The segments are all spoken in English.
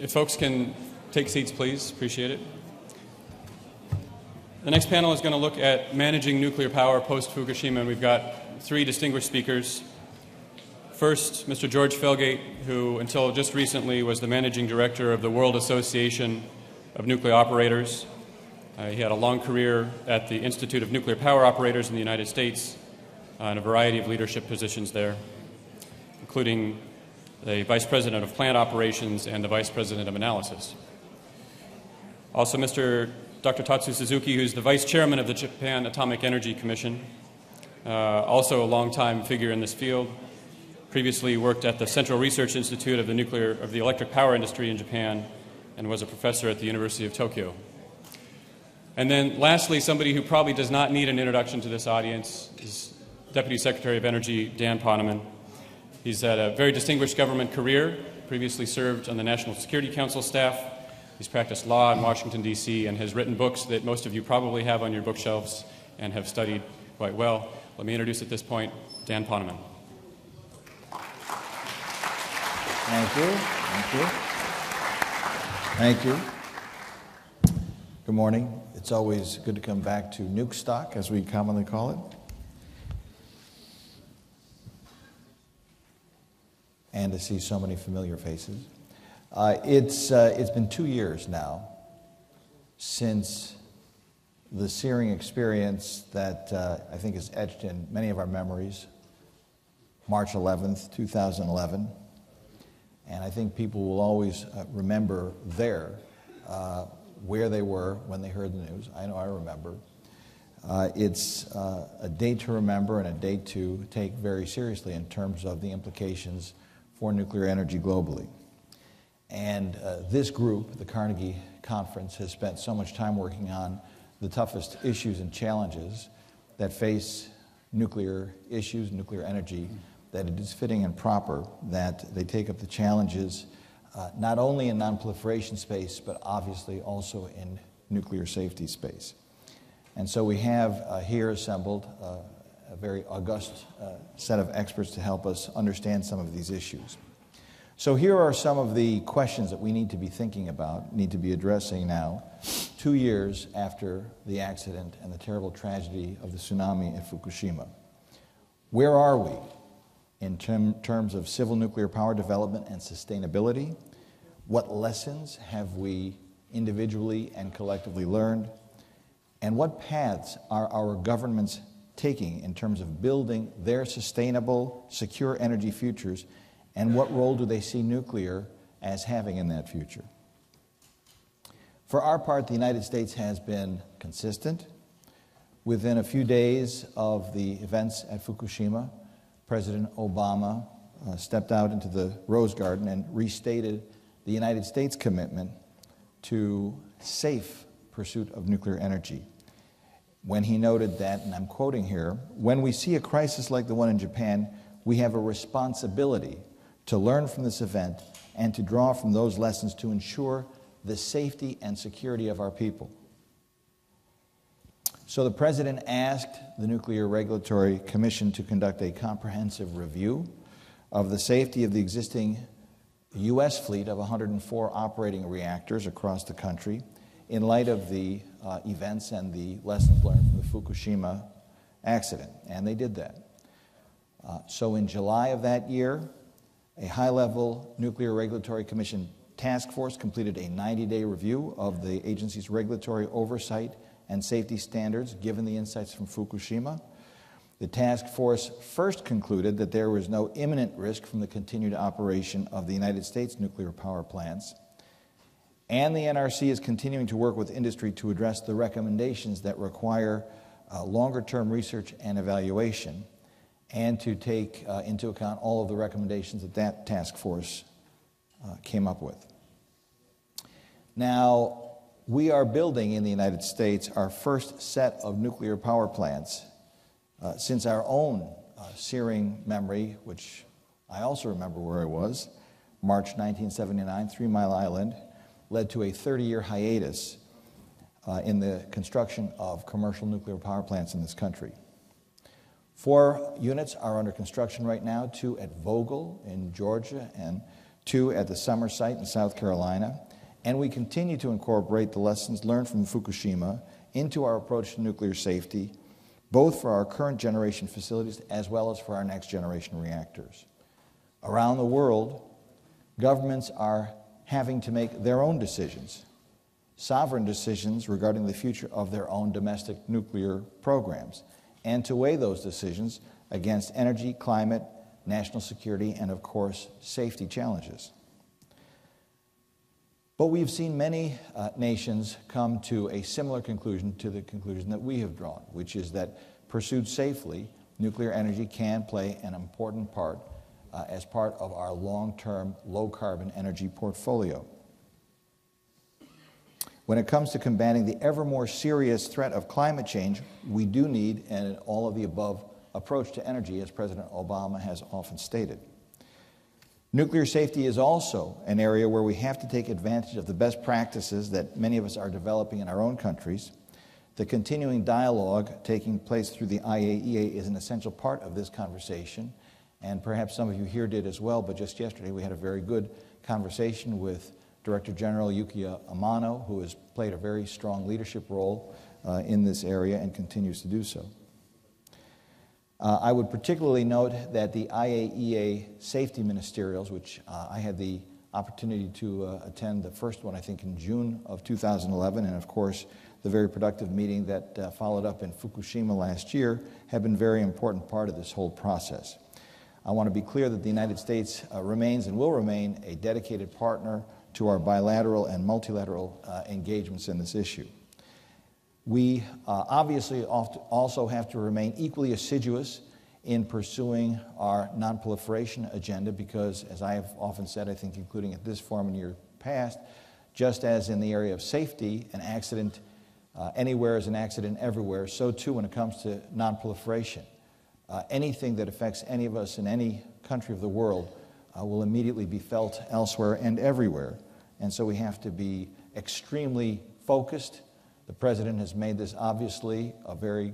If folks can take seats, please, appreciate it. The next panel is going to look at managing nuclear power post Fukushima, and we've got three distinguished speakers. First, Mr. George Felgate, who until just recently was the managing director of the World Association of Nuclear Operators. Uh, he had a long career at the Institute of Nuclear Power Operators in the United States uh, in a variety of leadership positions there, including the Vice President of Plant Operations and the Vice President of Analysis. Also, Mr. Dr. Tatsu Suzuki, who's the Vice Chairman of the Japan Atomic Energy Commission, uh, also a long-time figure in this field. Previously worked at the Central Research Institute of the Nuclear of the Electric Power Industry in Japan, and was a professor at the University of Tokyo. And then, lastly, somebody who probably does not need an introduction to this audience is Deputy Secretary of Energy Dan Poneman. He's had a very distinguished government career, previously served on the National Security Council staff. He's practiced law in Washington, D.C., and has written books that most of you probably have on your bookshelves and have studied quite well. Let me introduce at this point Dan Poneman. Thank you. Thank you. Thank you. Good morning. It's always good to come back to Nuke Stock, as we commonly call it. And to see so many familiar faces. Uh, it's, uh, it's been two years now since the searing experience that uh, I think is etched in many of our memories, March 11th, 2011. And I think people will always uh, remember there uh, where they were when they heard the news. I know I remember. Uh, it's a date to remember and a date to take very seriously in terms of the implications for nuclear energy globally. And uh, this group, the Carnegie Conference, has spent so much time working on the toughest issues and challenges that face nuclear issues, nuclear energy, that it is fitting and proper that they take up the challenges uh, not only in nonproliferation space, but obviously also in nuclear safety space. And so we have uh, here assembled uh, a very august uh, set of experts to help us understand some of these issues. So, here are some of the questions that we need to be thinking about, need to be addressing now, two years after the accident and the terrible tragedy of the tsunami at Fukushima. Where are we in term, terms of civil nuclear power development and sustainability? What lessons have we individually and collectively learned? And what paths are our governments taking in terms of building their sustainable, secure energy futures, and what role do they see nuclear as having in that future? For our part, the United States has been consistent. Within a few days of the events at Fukushima, President Obama uh, stepped out into the Rose Garden and restated the United States' commitment to safe pursuit of nuclear energy when he noted that, and I'm quoting here, when we see a crisis like the one in Japan, we have a responsibility to learn from this event and to draw from those lessons to ensure the safety and security of our people. So the president asked the Nuclear Regulatory Commission to conduct a comprehensive review of the safety of the existing U.S. fleet of 104 operating reactors across the country in light of the uh, events and the lessons learned from the Fukushima accident. And they did that. Uh, so in July of that year, a high level Nuclear Regulatory Commission task force completed a 90 day review of the agency's regulatory oversight and safety standards given the insights from Fukushima. The task force first concluded that there was no imminent risk from the continued operation of the United States nuclear power plants and the NRC is continuing to work with industry to address the recommendations that require uh, longer term research and evaluation, and to take uh, into account all of the recommendations that that task force uh, came up with. Now, we are building in the United States our first set of nuclear power plants uh, since our own uh, searing memory, which I also remember where I was, March 1979, Three Mile Island led to a 30 year hiatus uh, in the construction of commercial nuclear power plants in this country. Four units are under construction right now two at Vogtle in Georgia and two at the Summer site in South Carolina, and we continue to incorporate the lessons learned from Fukushima into our approach to nuclear safety, both for our current generation facilities as well as for our next generation reactors. Around the world, governments are having to make their own decisions, sovereign decisions regarding the future of their own domestic nuclear programs, and to weigh those decisions against energy, climate, national security, and of course, safety challenges. But we've seen many uh, nations come to a similar conclusion to the conclusion that we have drawn, which is that pursued safely, nuclear energy can play an important part uh, as part of our long term low carbon energy portfolio. When it comes to combating the ever more serious threat of climate change, we do need an all of the above approach to energy, as President Obama has often stated. Nuclear safety is also an area where we have to take advantage of the best practices that many of us are developing in our own countries. The continuing dialogue taking place through the IAEA is an essential part of this conversation, and perhaps some of you here did as well, but just yesterday we had a very good conversation with Director General Yukiya Amano, who has played a very strong leadership role uh, in this area and continues to do so. Uh, I would particularly note that the IAEA safety ministerials, which uh, I had the opportunity to uh, attend the first one, I think, in June of 2011, and of course, the very productive meeting that uh, followed up in Fukushima last year, have been a very important part of this whole process. I want to be clear that the United States uh, remains and will remain a dedicated partner to our bilateral and multilateral uh, engagements in this issue. We uh, obviously also have to remain equally assiduous in pursuing our nonproliferation agenda because, as I have often said, I think including at this forum in years past, just as in the area of safety, an accident uh, anywhere is an accident everywhere, so too when it comes to nonproliferation. Uh, anything that affects any of us in any country of the world uh, will immediately be felt elsewhere and everywhere. And so we have to be extremely focused the president has made this obviously a very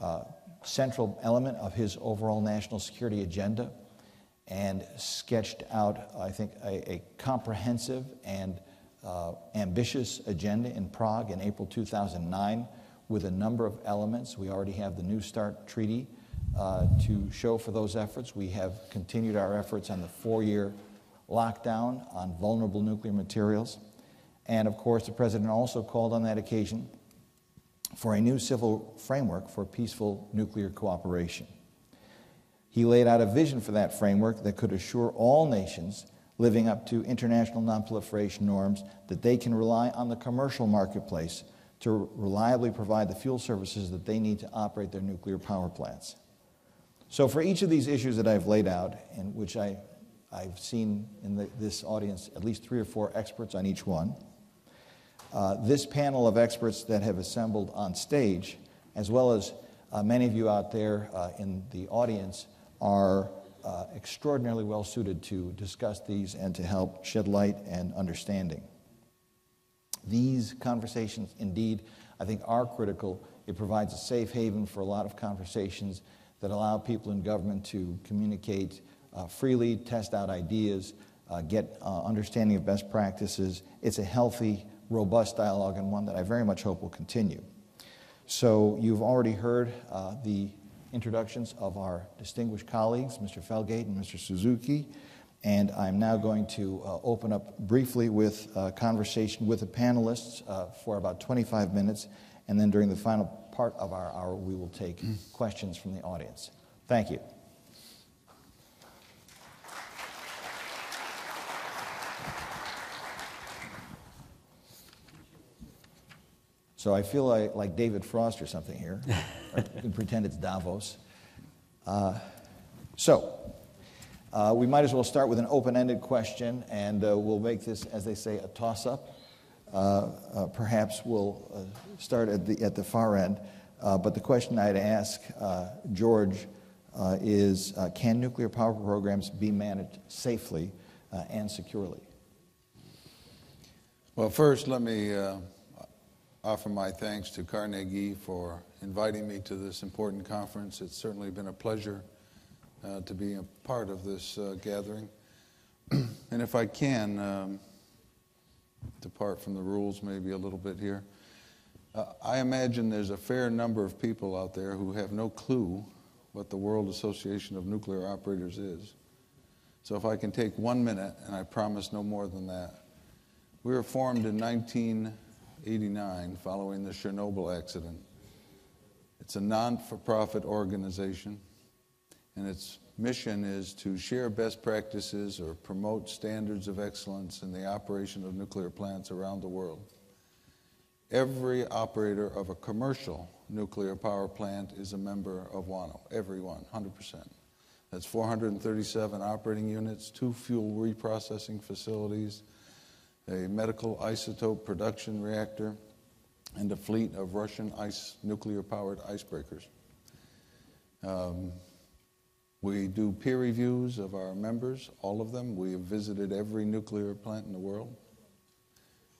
uh, central element of his overall national security agenda and sketched out, I think, a, a comprehensive and uh, ambitious agenda in Prague in April 2009 with a number of elements. We already have the New START Treaty Uh, to show for those efforts. We have continued our efforts on the four year lockdown on vulnerable nuclear materials. And of course, the president also called on that occasion for a new civil framework for peaceful nuclear cooperation. He laid out a vision for that framework that could assure all nations living up to international nonproliferation norms that they can rely on the commercial marketplace to reliably provide the fuel services that they need to operate their nuclear power plants. So, for each of these issues that I've laid out, and which I, I've seen in the, this audience at least three or four experts on each one, uh, this panel of experts that have assembled on stage, as well as uh, many of you out there uh, in the audience, are uh, extraordinarily well suited to discuss these and to help shed light and understanding. These conversations, indeed, I think are critical. It provides a safe haven for a lot of conversations that allow people in government to communicate uh, freely, test out ideas, uh, get understanding of best practices. It's a healthy robust dialogue and one that I very much hope will continue. So, you've already heard uh, the introductions of our distinguished colleagues, Mr. Felgate and Mr. Suzuki, and I'm now going to uh, open up briefly with a conversation with the panelists uh, for about 25 minutes, and then during the final part of our hour, we will take questions from the audience. Thank you. So I feel like, like David Frost or something here. or you can pretend it's Davos. Uh, so uh, we might as well start with an open-ended question, and uh, we'll make this, as they say, a toss-up. Uh, uh, perhaps we'll uh, start at the, at the far end. but the question I'd ask George is, can nuclear power programs be managed safely and securely? Well, first, let me offer my thanks to Carnegie for inviting me to this important conference. It's certainly been a pleasure uh, to be a part of this uh, gathering. and if I can, um, depart from the rules maybe a little bit here. Uh, I imagine there's a fair number of people out there who have no clue what the World Association of Nuclear Operators is. So if I can take one minute, and I promise no more than that. We were formed in 1989 following the Chernobyl accident. It's a non for profit organization, and its mission is to share best practices or promote standards of excellence in the operation of nuclear plants around the world. Every operator of a commercial nuclear power plant is a member of WANO, everyone, 100%. That's 437 operating units, two fuel reprocessing facilities, a medical isotope production reactor, and a fleet of Russian ice, nuclear powered icebreakers. Um, we do peer reviews of our members, all of them. We have visited every nuclear plant in the world.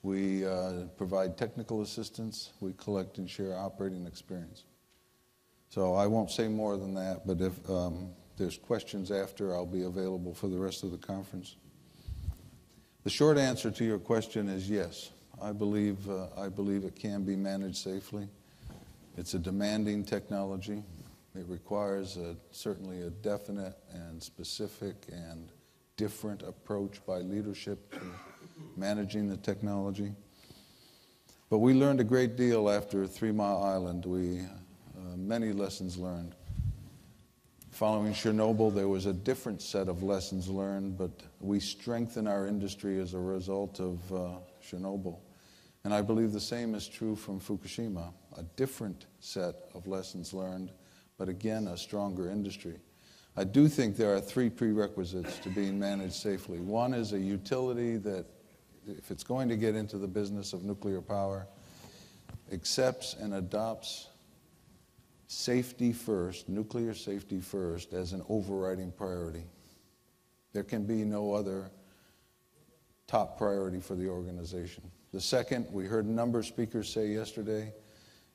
We uh, provide technical assistance. We collect and share operating experience. So I won't say more than that, but if um, there's questions after, I'll be available for the rest of the conference. The short answer to your question is yes. I believe, uh, I believe it can be managed safely. It's a demanding technology. It requires a, certainly a definite and specific and different approach by leadership to managing the technology. But we learned a great deal after Three Mile Island. We, uh, many lessons learned. Following Chernobyl, there was a different set of lessons learned, but we strengthened our industry as a result of uh, Chernobyl. And I believe the same is true from Fukushima a different set of lessons learned, but again, a stronger industry. I do think there are three prerequisites to being managed safely. One is a utility that if it's going to get into the business of nuclear power, accepts and adopts safety first, nuclear safety first, as an overriding priority. There can be no other top priority for the organization. The second, we heard a number of speakers say yesterday,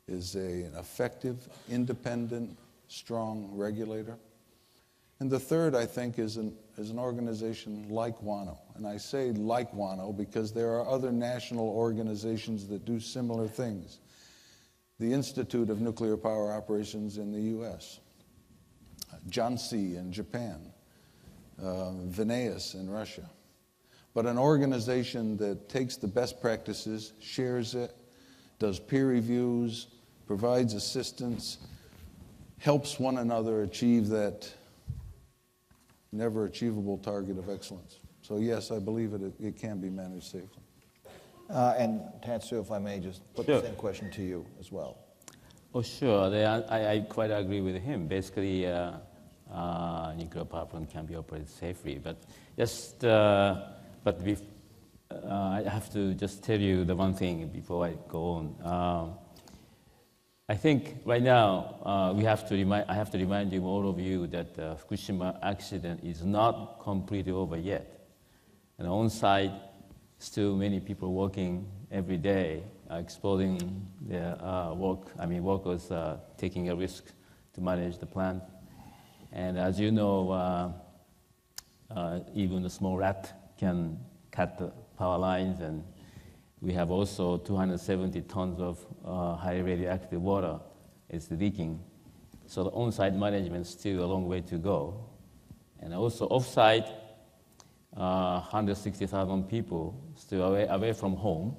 is a, an effective, independent, strong regulator. And the third, I think, is an, is an organization like WANO. And I say like WANO because there are other national organizations that do similar things. The Institute of Nuclear Power Operations in the U.S., JANSI in Japan, uh, in Russia. But an organization that takes the best practices, shares it, does peer reviews, provides assistance, helps one another achieve that never achievable target of excellence. So, yes, I believe it, it can be managed safely. Uh, and Tatsu, if I may just put Sure. the same question to you as well. Oh, sure. They are- I, I quite agree with him. Basically, uh, uh, nuclear power plant can be operated safely. But just, uh, but bef- uh, I have to just tell you the one thing before I go on. Um, I think right now uh, we have to remind, I have to remind you, all of you, that the Fukushima accident is not completely over yet. And on site, still many people working every day, uh, exposing their uh, work. I mean, workers uh, taking a risk to manage the plant. And as you know, uh, uh, even a small rat can cut the power lines and we have also 270 tons of uh, high radioactive water is leaking. So the on-site management is still a long way to go. And also off-site, uh, 160,000 people still away, away from home,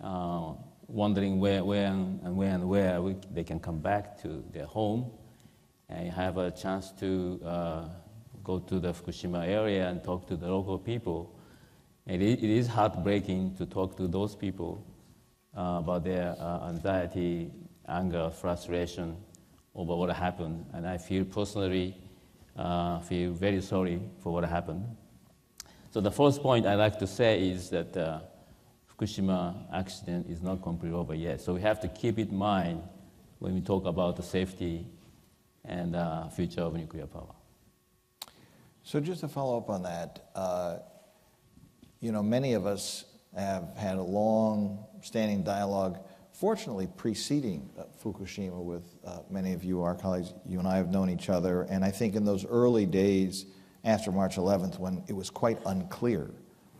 uh, wondering where, where and where and where we, they can come back to their home and have a chance to uh, go to the Fukushima area and talk to the local people. It is, it is heartbreaking to talk to those people uh, about their uh, anxiety, anger, frustration over what happened. And I feel personally uh, feel very sorry for what happened. So the first point I'd like to say is that uh, Fukushima accident is not completely over yet. So we have to keep it in mind when we talk about the safety and uh, future of nuclear power. So, just to follow up on that, uh, you know, many of us have had a long standing dialogue, fortunately preceding uh, Fukushima with uh, many of you, our colleagues. You and I have known each other, and I think in those early days after March 11th when it was quite unclear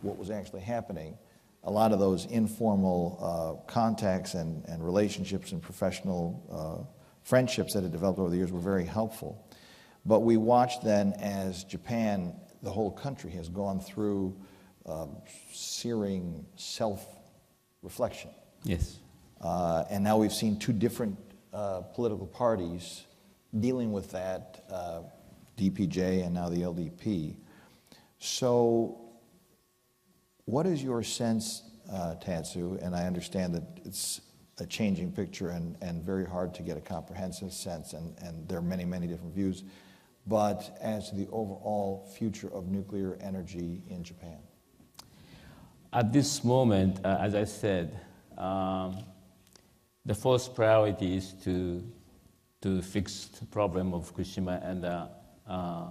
what was actually happening. A lot of those informal uh, contacts and, and relationships and professional uh, friendships that had developed over the years were very helpful. But we watched then as Japan, the whole country, has gone through um, searing self reflection. Yes. Uh, and now we've seen two different uh, political parties dealing with that uh, DPJ and now the LDP. So, what is your sense, uh, Tatsu? And I understand that it's a changing picture and, and very hard to get a comprehensive sense, and, and there are many, many different views. But as to the overall future of nuclear energy in Japan? At this moment, uh, as I said, um, the first priority is to, to fix the problem of Fukushima and uh, uh,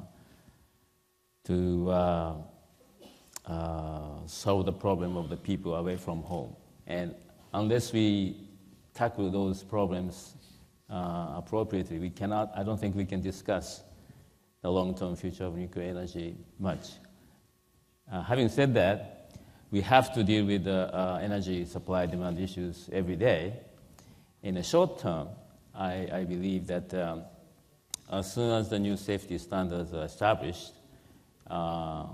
to uh, uh, solve the problem of the people away from home. And unless we tackle those problems uh, appropriately, we cannot, I don't think we can discuss the long-term future of nuclear energy much. having said that, we have to deal with the uh, energy supply demand issues every day. In the short term, I, I believe that um, as soon as the new safety standards are established, uh,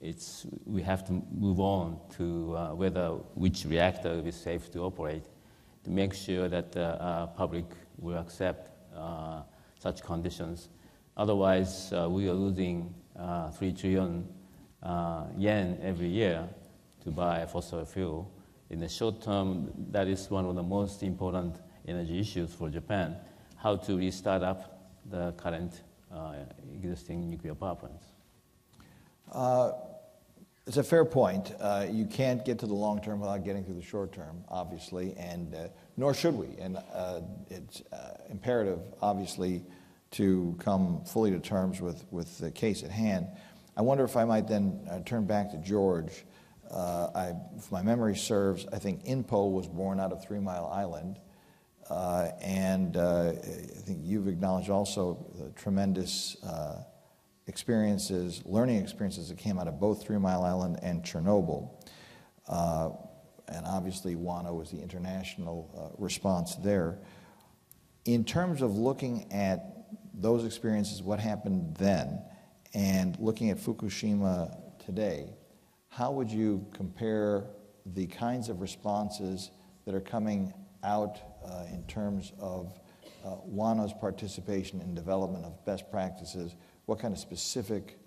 it's, we have to move on to uh, whether which reactor will be safe to operate to make sure that the uh, public will accept uh, such conditions. Otherwise, uh, we are losing 3 trillion yen every year to buy fossil fuel. In the short term, that is one of the most important energy issues for Japan, how to restart up the current uh, existing nuclear power plants. Uh, it's a fair point. Uh, you can't get to the long term without getting to the short term, obviously, and uh, nor should we. And uh, it's uh, imperative, obviously, to come fully to terms with, with the case at hand. I wonder if I might then turn back to George uh, I, if my memory serves, I think INPO was born out of Three Mile Island. Uh, and uh, I think you've acknowledged also the tremendous uh, experiences, learning experiences that came out of both Three Mile Island and Chernobyl. Uh, and obviously, WANO was the international uh, response there. In terms of looking at those experiences, what happened then, and looking at Fukushima today, how would you compare the kinds of responses that are coming out uh, in terms of uh, WANO's participation in development of best practices? What kind of specific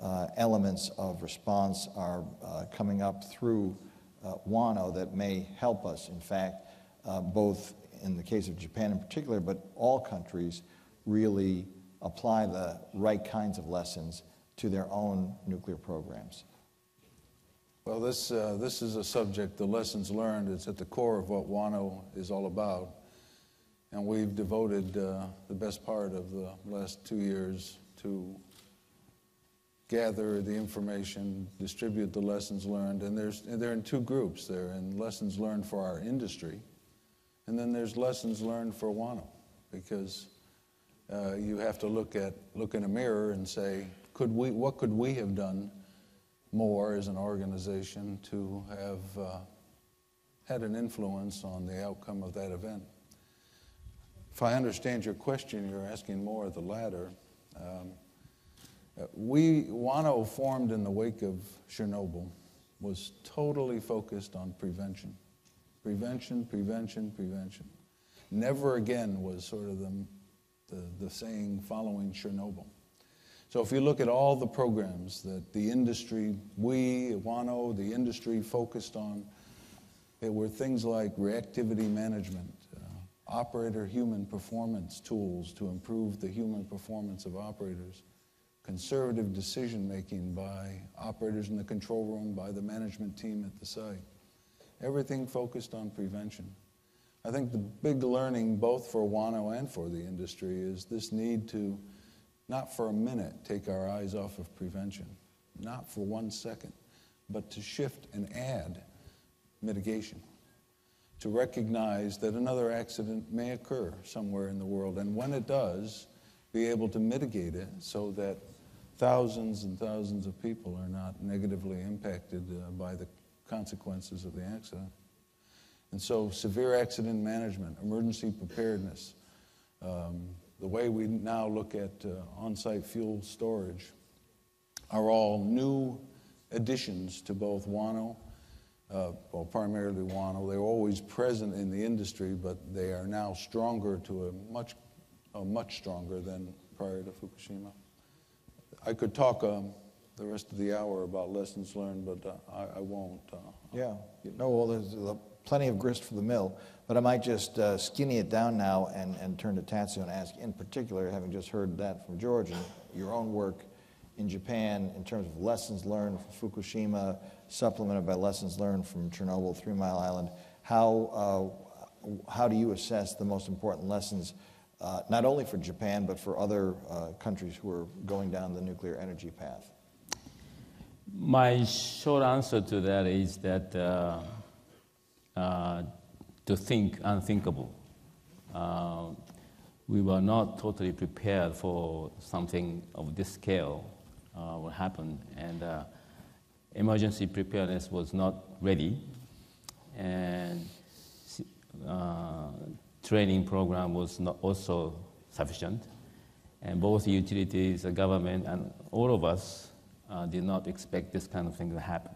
uh, elements of response are uh, coming up through uh, WANO that may help us, in fact, uh, both in the case of Japan in particular, but all countries really apply the right kinds of lessons to their own nuclear programs? This, uh, this is a subject, the lessons learned, it's at the core of what WANO is all about. And we've devoted uh, the best part of the last two years to gather the information, distribute the lessons learned. And there's, they're in two groups. They're in lessons learned for our industry, and then there's lessons learned for WANO, because uh, you have to look, at, look in a mirror and say, could we, what could we have done more as an organization to have uh, had an influence on the outcome of that event. If I understand your question, you're asking more of the latter. Um, uh, we, WANO formed in the wake of Chernobyl, was totally focused on prevention. Prevention, prevention, prevention. Never again was sort of the, the, the saying following Chernobyl. So if you look at all the programs that the industry, we, WANO, the industry focused on, it were things like reactivity management, uh, operator human performance tools to improve the human performance of operators, conservative decision making by operators in the control room, by the management team at the site. Everything focused on prevention. I think the big learning both for WANO and for the industry is this need to not for a minute take our eyes off of prevention, not for one second, but to shift and add mitigation. To recognize that another accident may occur somewhere in the world, and when it does, be able to mitigate it so that thousands and thousands of people are not negatively impacted uh, by the consequences of the accident. And so, severe accident management, emergency preparedness, um, the way we now look at uh, on site fuel storage are all new additions to both WANO, uh, well, primarily WANO. They were always present in the industry, but they are now stronger to a much, uh, much stronger than prior to Fukushima. I could talk um, the rest of the hour about lessons learned, but uh, I, I, won't. Uh. yeah, you know, well, there's plenty of grist for the mill, but I might just uh, skinny it down now and, and turn to Tatsu and ask, in particular, having just heard that from George and your own work in Japan in terms of lessons learned from Fukushima, supplemented by lessons learned from Chernobyl, Three Mile Island, how, uh, how do you assess the most important lessons? uh, not only for Japan, but for other uh, countries who are going down the nuclear energy path? My short answer to that is that uh, uh to think unthinkable. Uh, we were not totally prepared for something of this scale uh, will happen, and emergency preparedness was not ready, and training program was not also sufficient. And both utilities, the government, and all of us uh, did not expect this kind of thing to happen.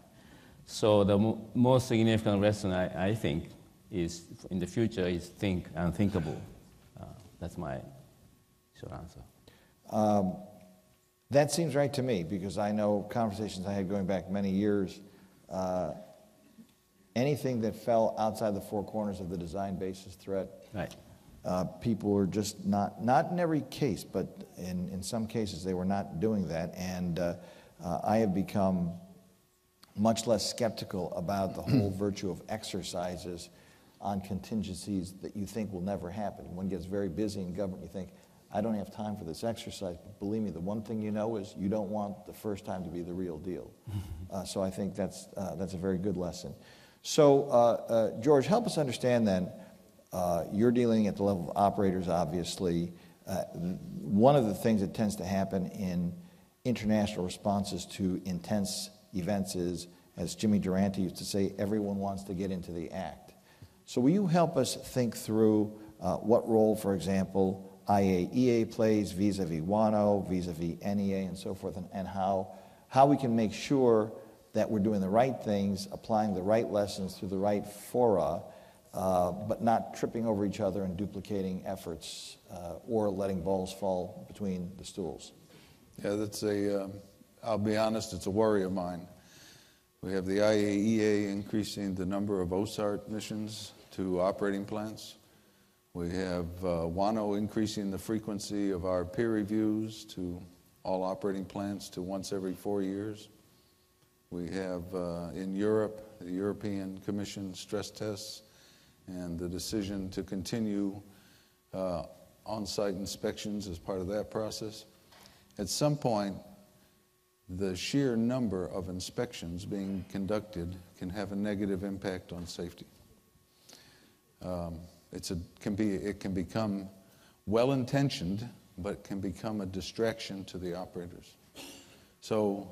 So the mo- most significant lesson, I, I, think, is in the future is think unthinkable. Uh, that's my short answer. Um, that seems right to me because I know conversations I had going back many years. Uh, anything that fell outside the four corners of the design basis threat Right. Uh, people were just not, not in every case, but in, in some cases they were not doing that. And uh, uh, I have become much less skeptical about the whole virtue of exercises on contingencies that you think will never happen. One gets very busy in government, you think, I don't have time for this exercise. But believe me, the one thing you know is you don't want the first time to be the real deal. Uh, so I think that's, uh, that's a very good lesson. So, uh, George, help us understand then uh, you're dealing at the level of operators, obviously. Uh, one of the things that tends to happen in international responses to intense events is, as Jimmy Durante used to say, everyone wants to get into the act. So, will you help us think through uh, what role, for example, IAEA plays vis a vis WANO, vis a vis NEA, and so forth, and, and how, how we can make sure that we're doing the right things, applying the right lessons through the right fora, uh, but not tripping over each other and duplicating efforts uh, or letting balls fall between the stools. Yeah, that's a. um, be honest, it's a worry of mine. We have the IAEA increasing the number of OSART missions to operating plants. We have uh, WANO increasing the frequency of our peer reviews to all operating plants to once every four years. We have uh, in Europe the European Commission stress tests and the decision to continue uh, on site inspections as part of that process. At some point, the sheer number of inspections being conducted can have a negative impact on safety. Um, it's a, can be, it can become well intentioned, but can become a distraction to the operators. So,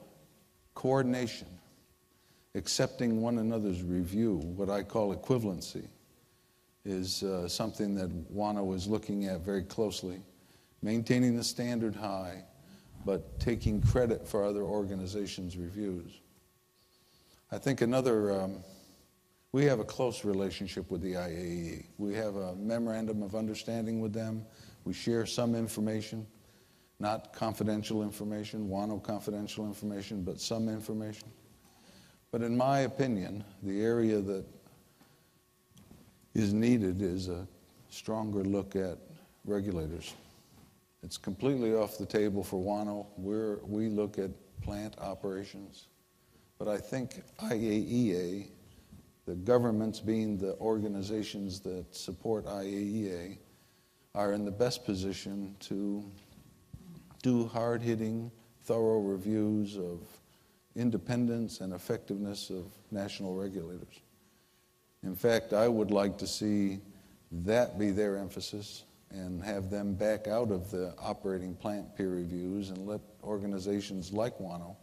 coordination, accepting one another's review, what I call equivalency, is uh, something that WANO is looking at very closely. Maintaining the standard high, but taking credit for other organizations' reviews. I think another, um, we have a close relationship with the IAEA. We have a memorandum of understanding with them. We share some information, not confidential information, WANO confidential information, but some information. But in my opinion, the area that is needed is a stronger look at regulators. It's completely off the table for WANO. We're, we look at plant operations. But I think IAEA, the governments being the organizations that support IAEA, are in the best position to do hard hitting, thorough reviews of independence and effectiveness of national regulators. In fact, I would like to see that be their emphasis and have them back out of the operating plant peer reviews and let organizations like WANO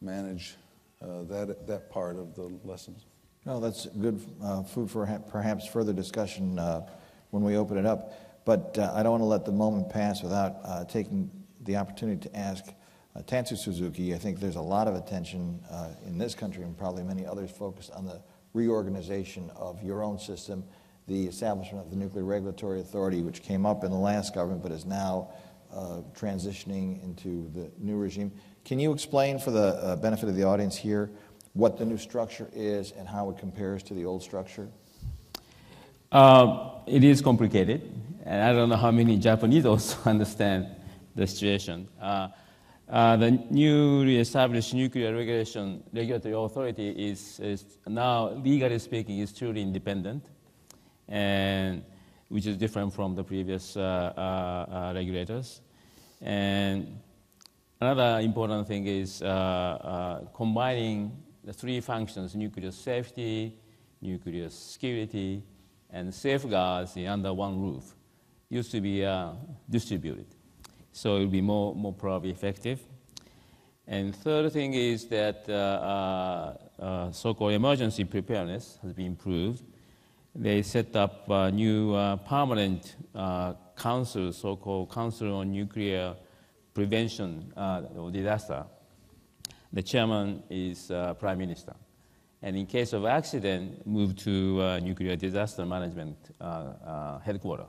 manage uh, that, that part of the lessons. Well, that's good uh, food for ha- perhaps further discussion uh, when we open it up. But uh, I don't want to let the moment pass without uh, taking the opportunity to ask uh, Tatsu Suzuki. I think there's a lot of attention in this country and probably many others focused on the reorganization of your own system, the establishment of the Nuclear Regulatory Authority, which came up in the last government but is now uh, transitioning into the new regime. Can you explain, for the uh, benefit of the audience here, what the new structure is and how it compares to the old structure? Uh, it is complicated, and I don't know how many Japanese also understand the situation. Uh, uh, the newly established nuclear regulation regulatory authority is, is now, legally speaking, is truly independent, and which is different from the previous uh, uh, uh, regulators. And another important thing is combining the three functions: nuclear safety, nuclear security, and safeguards under one roof. Used to be distributed so it will be more, more probably effective. And third thing is that uh, uh, so-called emergency preparedness has been improved. They set up a new uh, permanent uh, council, so-called Council on Nuclear Prevention uh, or Disaster. The chairman is prime minister. And in case of accident, move to nuclear disaster management headquarters.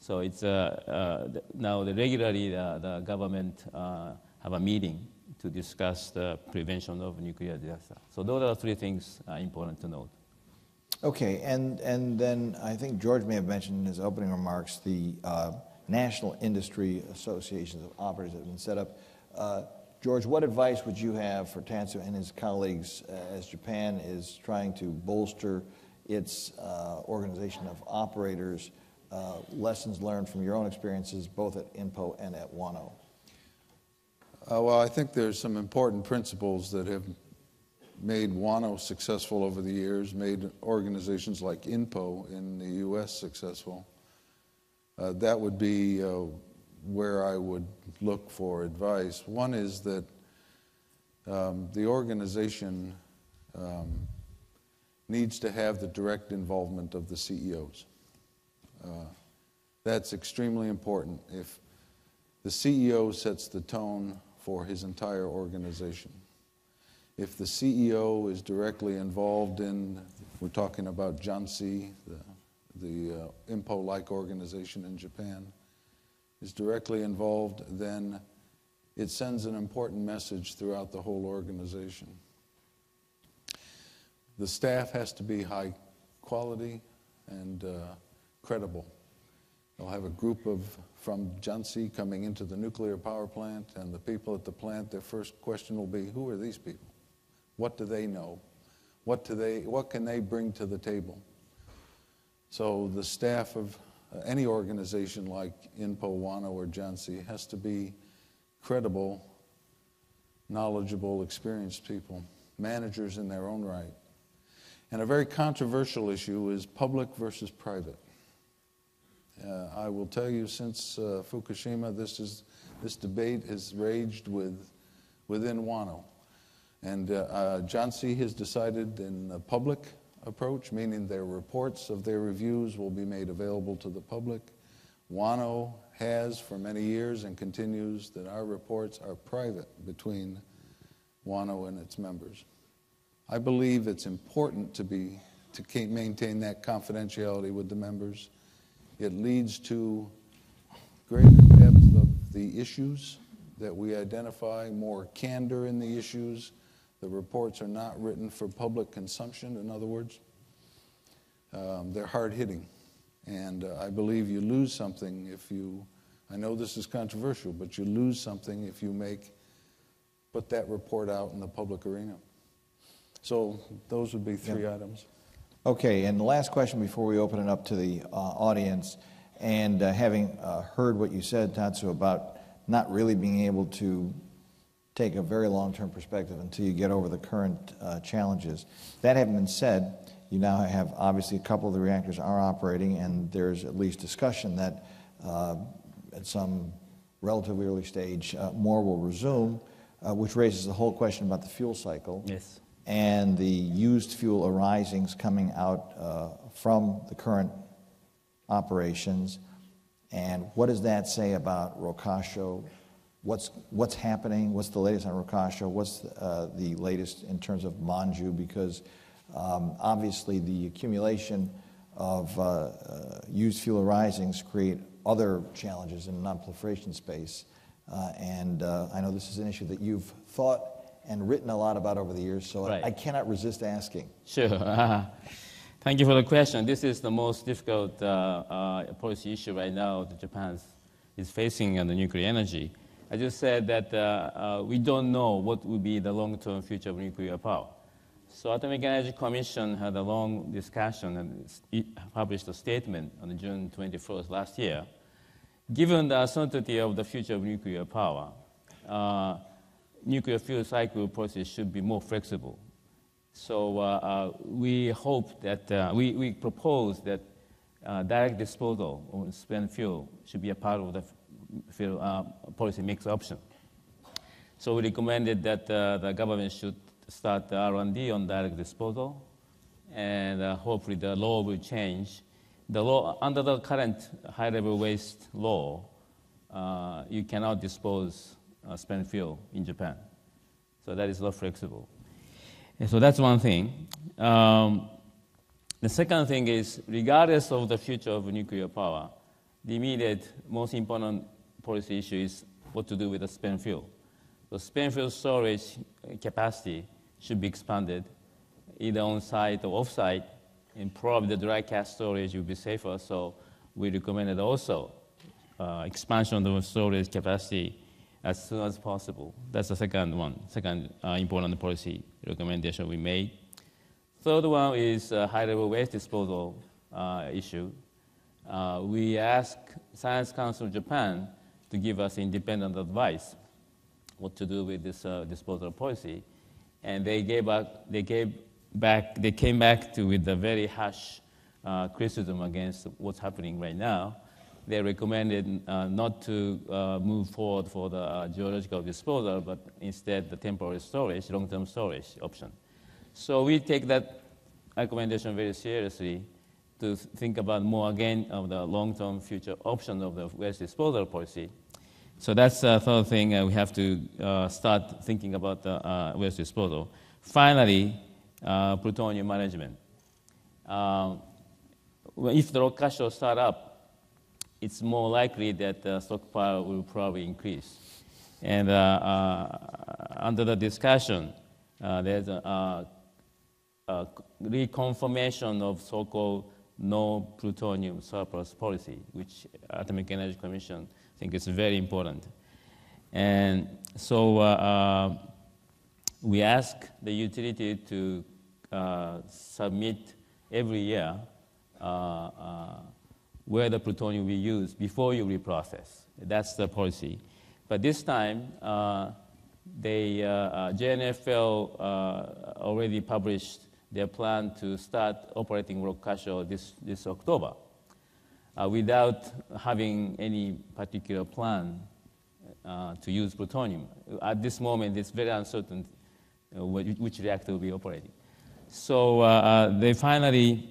So it's uh, uh, now the regularly uh, the government have a meeting to discuss the prevention of nuclear disaster. So those are three things important to note. Okay, and, and then I think George may have mentioned in his opening remarks the uh, National Industry Associations of Operators that have been set up. Uh, George, what advice would you have for Tatsu and his colleagues uh, as Japan is trying to bolster its organization of operators uh, lessons learned from your own experiences both at INPO and at WANO? Uh, well, I think there's some important principles that have made WANO successful over the years, made organizations like INPO in the U.S. successful. Uh, that would be uh, where I would look for advice. One is that um, the organization um, needs to have the direct involvement of the CEOs. Uh, that's extremely important. If the CEO sets the tone for his entire organization, if the CEO is directly involved in, we're talking about JANSI, the, the uh, INPO-like organization in Japan, is directly involved, then it sends an important message throughout the whole organization. The staff has to be high quality and uh, credible. They'll have a group of from JANSI coming into the nuclear power plant, and the people at the plant, their first question will be, who are these people? What do they know? What, do they, what can they bring to the table? So the staff of any organization like INPO, WANO, or JANSI has to be credible, knowledgeable, experienced people, managers in their own right. And a very controversial issue is public versus private. Uh, I will tell you, since uh, Fukushima, this, is, this debate has raged with, within WANO. And uh, uh, JANSI has decided in a public approach, meaning their reports of their reviews will be made available to the public. WANO has for many years and continues that our reports are private between WANO and its members. I believe it's important to, be, to maintain that confidentiality with the members it leads to greater depth of the issues that we identify, more candor in the issues. The reports are not written for public consumption, in other words. Um, they're hard hitting. And uh, I believe you lose something if you, I know this is controversial, but you lose something if you make, put that report out in the public arena. So those would be three items. Okay, and the last question before we open it up to the uh, audience, and uh, having uh, heard what you said, Tatsu, about not really being able to take a very long term perspective until you get over the current uh, challenges. That having been said, you now have obviously a couple of the reactors are operating, and there's at least discussion that uh, at some relatively early stage, uh, more will resume, uh, which raises the whole question about the fuel cycle Yes. and the used fuel arisings coming out uh, from the current operations. And what does that say about Rokkasho? What's, what's happening? What's the latest on Rokkasho? What's uh, the latest in terms of Monju? Because um, obviously the accumulation of uh, uh, used fuel arisings create other challenges in the non-proliferation space. Uh, and uh, I know this is an issue that you've thought and written a lot about over the years, so I- Right. I cannot resist asking. Sure. Thank you for the question. This is the most difficult uh, uh, policy issue right now that Japan is facing on the nuclear energy. I just said that uh, uh, we don't know what will be the long-term future of nuclear power. So Atomic Energy Commission had a long discussion and published a statement on June 21st last year. Given the uncertainty of the future of nuclear power, uh, nuclear fuel cycle policy should be more flexible. So uh, uh, we hope that, uh, we, we propose that direct disposal of spent fuel should be a part of the fuel uh, policy mix option. So we recommended that uh, the government should start the R&D on direct disposal, and uh, hopefully the law will change. The law, under the current high-level waste law, uh, you cannot dispose uh, spent fuel in Japan. So that is not flexible. And so that's one thing. Um, the second thing is, regardless of the future of nuclear power, the immediate most important policy issue is what to do with the spent fuel. The spent fuel storage capacity should be expanded, either on site or off site, and probably the dry cask storage will be safer. So we recommended also uh, expansion of the storage capacity as soon as possible. That's the second one, second uh, important policy recommendation we made. Third one is high-level waste disposal uh, issue. Uh, we asked Science Council of Japan to give us independent advice what to do with this uh, disposal policy, and they gave back, they gave back, they came back to with a very harsh uh, criticism against what's happening right now. They recommended uh, not to uh, move forward for the uh, geological disposal, but instead the temporary storage, long-term storage option. So we take that recommendation very seriously to think about more again of the long-term future option of the waste disposal policy. So that's the third thing uh, we have to uh, start thinking about the uh, waste disposal. Finally, uh, plutonium management. If the Rokkasho start up, it's more likely that the stockpile will probably increase. And uh, uh, under the discussion, uh, there's a, uh, a reconfirmation of so-called no plutonium surplus policy, which Atomic Energy Commission think is very important. And so uh, uh, we ask the utility to uh, submit every year uh, uh, where the plutonium we use before you reprocess. That's the policy. But this time, uh, they, JNFL already published their plan to start operating Rokkasho this, this October uh, without having any particular plan uh, to use plutonium. At this moment, it's very uncertain uh, which, which reactor will be operating. So uh, uh, they finally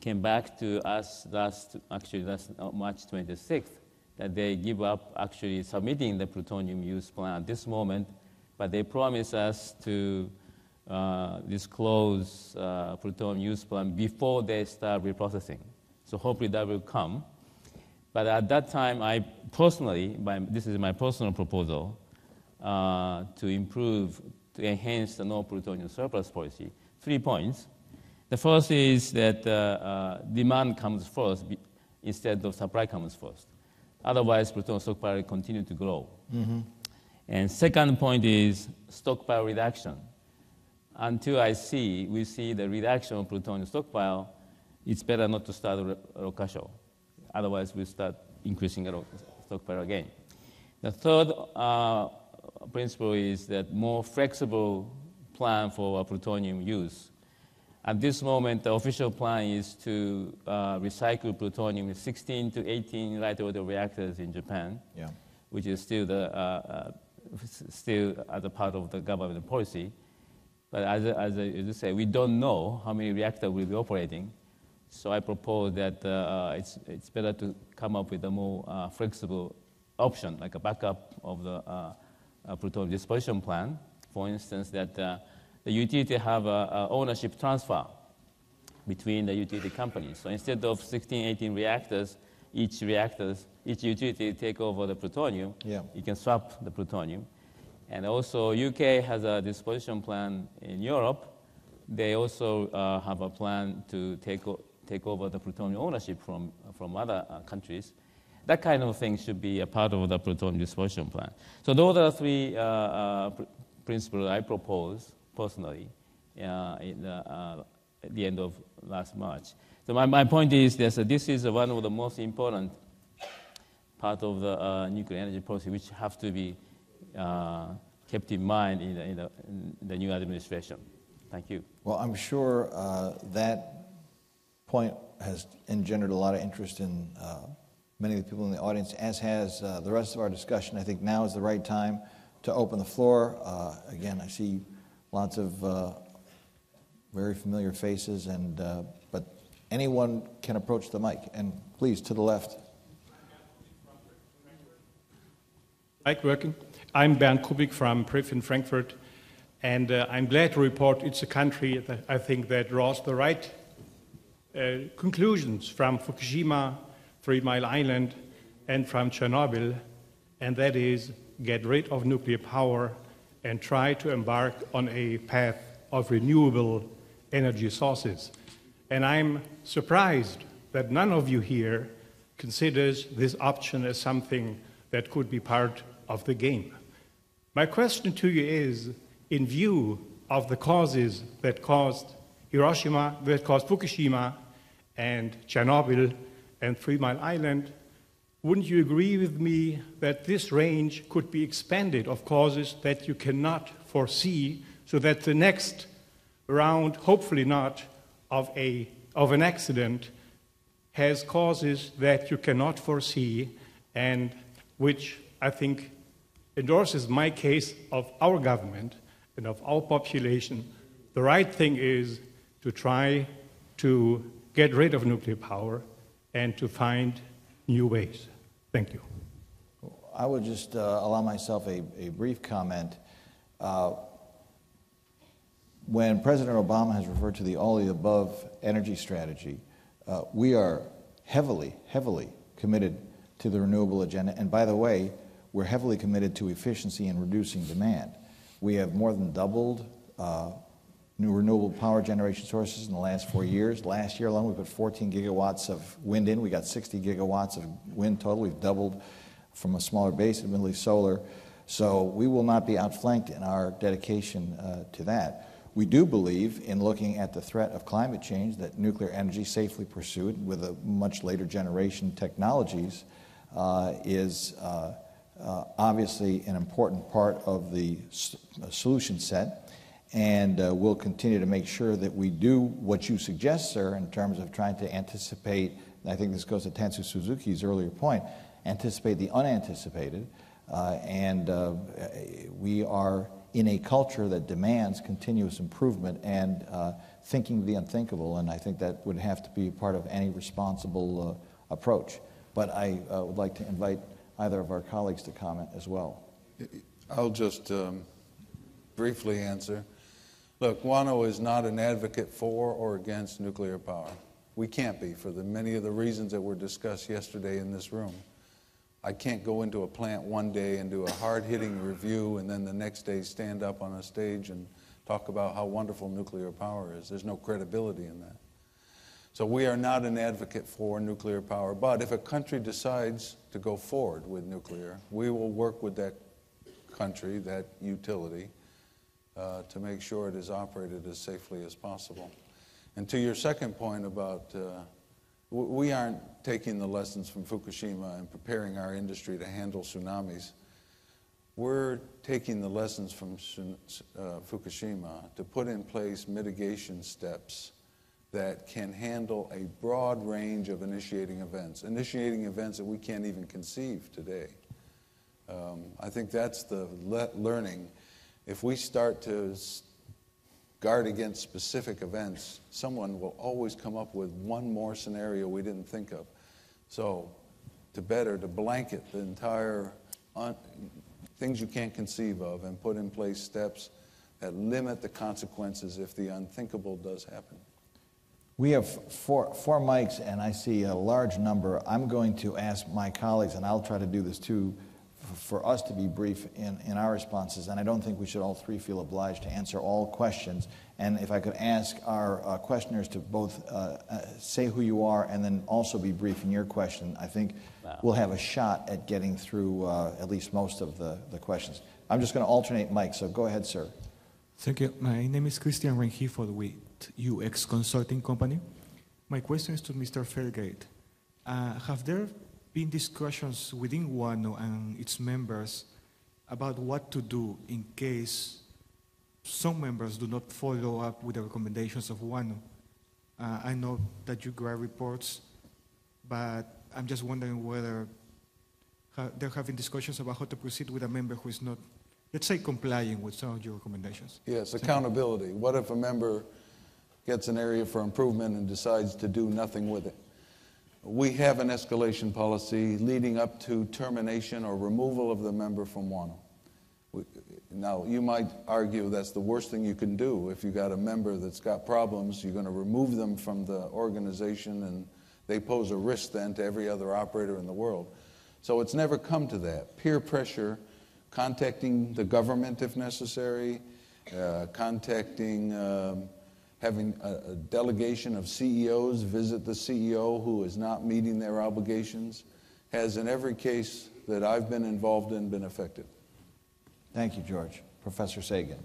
came back to us last, actually last uh, March 26th, that they give up actually submitting the plutonium use plan at this moment, but they promise us to uh, disclose uh, plutonium use plan before they start reprocessing. So hopefully that will come. But at that time, I personally, my, this is my personal proposal, uh, to improve, to enhance the no plutonium surplus policy. Three points. The first is that uh, uh, demand comes first instead of supply comes first. Otherwise, plutonium stockpile will continue to grow. And second point is stockpile reduction. Until I see, we see the reduction of plutonium stockpile, it's better not to start ro- Rokkasho. Otherwise, we start increasing the stockpile again. The third uh, principle is that more flexible plan for plutonium use. At this moment, the official plan is to uh, recycle plutonium in 16 to 18 light water reactors in Japan, Yeah. which is still the uh, uh, still as a part of the government policy. But as, as, I- say, we don't know how many reactors will be operating. So I propose that uh, it's, it's better to come up with a more uh, flexible option, like a backup of the uh, uh, plutonium disposition plan. For instance, that uh, the utility have a, a ownership transfer between the utility companies. So instead of 16, 18 reactors, each reactors, each utility take over the plutonium. Yeah. You can swap the plutonium. And also, UK has a disposition plan in Europe. They also uh, have a plan to take, o- take over the plutonium ownership from, from other uh, countries. That kind of thing should be a part of the plutonium disposition plan. So those are three uh, uh, pr- principles I propose personally uh, in, the, uh, at the end of last March. So my, my point is that this is one of the most important part of the nuclear energy policy, which have to be uh, kept in mind in the, in, the, in the new administration. Thank you. Well, I'm sure uh, that point has engendered a lot of interest in uh, many of the people in the audience, as has uh, the rest of our discussion. I think now is the right time to open the floor. Uh, again, I see lots of uh, very familiar faces, and uh, but anyone can approach the mic. And please, to the left. Mic working? I'm Bernd Kubbig from PRIF in Frankfurt, and uh, I'm glad to report it's a country that I think that draws the right uh, conclusions from Fukushima, Three Mile Island, and from Chernobyl, and that is get rid of nuclear power and try to embark on a path of renewable energy sources. And I'm surprised that none of you here considers this option as something that could be part of the game. My question to you is in view of the causes that caused Hiroshima, that caused Fukushima, and Chernobyl and Three Mile Island, wouldn't you agree with me that this range could be expanded of causes that you cannot foresee so that the next round, hopefully not, of, a, of an accident has causes that you cannot foresee and which I think endorses my case of our government and of our population. The right thing is to try to get rid of nuclear power and to find new ways. Thank you. I would just uh, allow myself a, a brief comment. Uh, when President Obama has referred to the all the above energy strategy, uh, we are heavily, heavily committed to the renewable agenda. And by the way, we're heavily committed to efficiency and reducing demand. We have more than doubled uh, new renewable power generation sources in the last four years. Last year alone, we put 14 gigawatts of wind in. We got 60 gigawatts of wind total. We've doubled from a smaller base, admittedly solar. So we will not be outflanked in our dedication uh, to that. We do believe in looking at the threat of climate change that nuclear energy safely pursued with a much later generation technologies uh, is uh, uh, obviously an important part of the solution set. And uh, we'll continue to make sure that we do what you suggest, sir, in terms of trying to anticipate. I think this goes to Tatsu Suzuki's earlier point anticipate the unanticipated. Uh, and uh, we are in a culture that demands continuous improvement and uh, thinking the unthinkable. And I think that would have to be part of any responsible uh, approach. But I uh, would like to invite either of our colleagues to comment as well. I'll just um, briefly answer. Look, WANO is not an advocate for or against nuclear power. We can't be for the many of the reasons that were discussed yesterday in this room. I can't go into a plant one day and do a hard hitting review and then the next day stand up on a stage and talk about how wonderful nuclear power is. There's no credibility in that. So we are not an advocate for nuclear power. But if a country decides to go forward with nuclear, we will work with that country, that utility, uh, to make sure it is operated as safely as possible. And to your second point about uh, we aren't taking the lessons from Fukushima and preparing our industry to handle tsunamis. we're taking the lessons from uh, Fukushima to put in place mitigation steps that can handle a broad range of initiating events, initiating events that we can't even conceive today. Um, I think that's the le- learning. If we start to s- guard against specific events, someone will always come up with one more scenario we didn't think of. So, to better to blanket the entire un- things you can't conceive of and put in place steps that limit the consequences if the unthinkable does happen. We have four, four mics, and I see a large number. I'm going to ask my colleagues, and I'll try to do this too, for us to be brief in, in our responses. And I don't think we should all three feel obliged to answer all questions. And if I could ask our uh, questioners to both uh, uh, say who you are and then also be brief in your question, I think we'll have a shot at getting through uh, at least most of the, the questions. I'm just going to alternate mics, so go ahead, sir. Thank you. My name is Christian Rengifo UX Consulting Company. My question is to Mr. Felgate. Uh, have there been discussions within WANO and its members about what to do in case some members do not follow up with the recommendations of WANO? Uh, I know that you grab reports, but I'm just wondering whether ha- they're having discussions about how to proceed with a member who is not, let's say, complying with some of your recommendations. Yes, accountability. What if a member gets an area for improvement and decides to do nothing with it? We have an escalation policy leading up to termination or removal of the member from WANO. Now, you might argue that's the worst thing you can do. If you've got a member that's got problems, you're going to remove them from the organization and they pose a risk then to every other operator in the world. So it's never come to that. Peer pressure, contacting the government if necessary, uh, contacting, um, having a, a delegation of CEOs visit the CEO who is not meeting their obligations, has in every case that I've been involved in been effective. Thank you, George. Professor Sagan.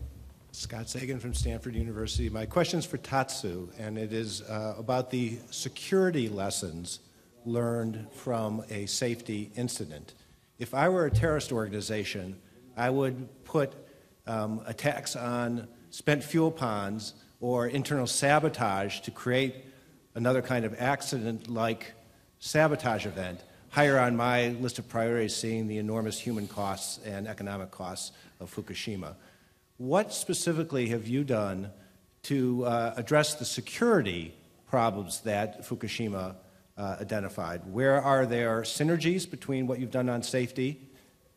Scott Sagan from Stanford University. My question is for Tatsu, and it is uh, about the security lessons learned from a safety incident. If I were a terrorist organization, I would put um, attacks on spent fuel ponds or internal sabotage to create another kind of accident like sabotage event higher on my list of priorities, seeing the enormous human costs and economic costs of Fukushima. What specifically have you done to uh, address the security problems that Fukushima uh, identified? Where are there synergies between what you've done on safety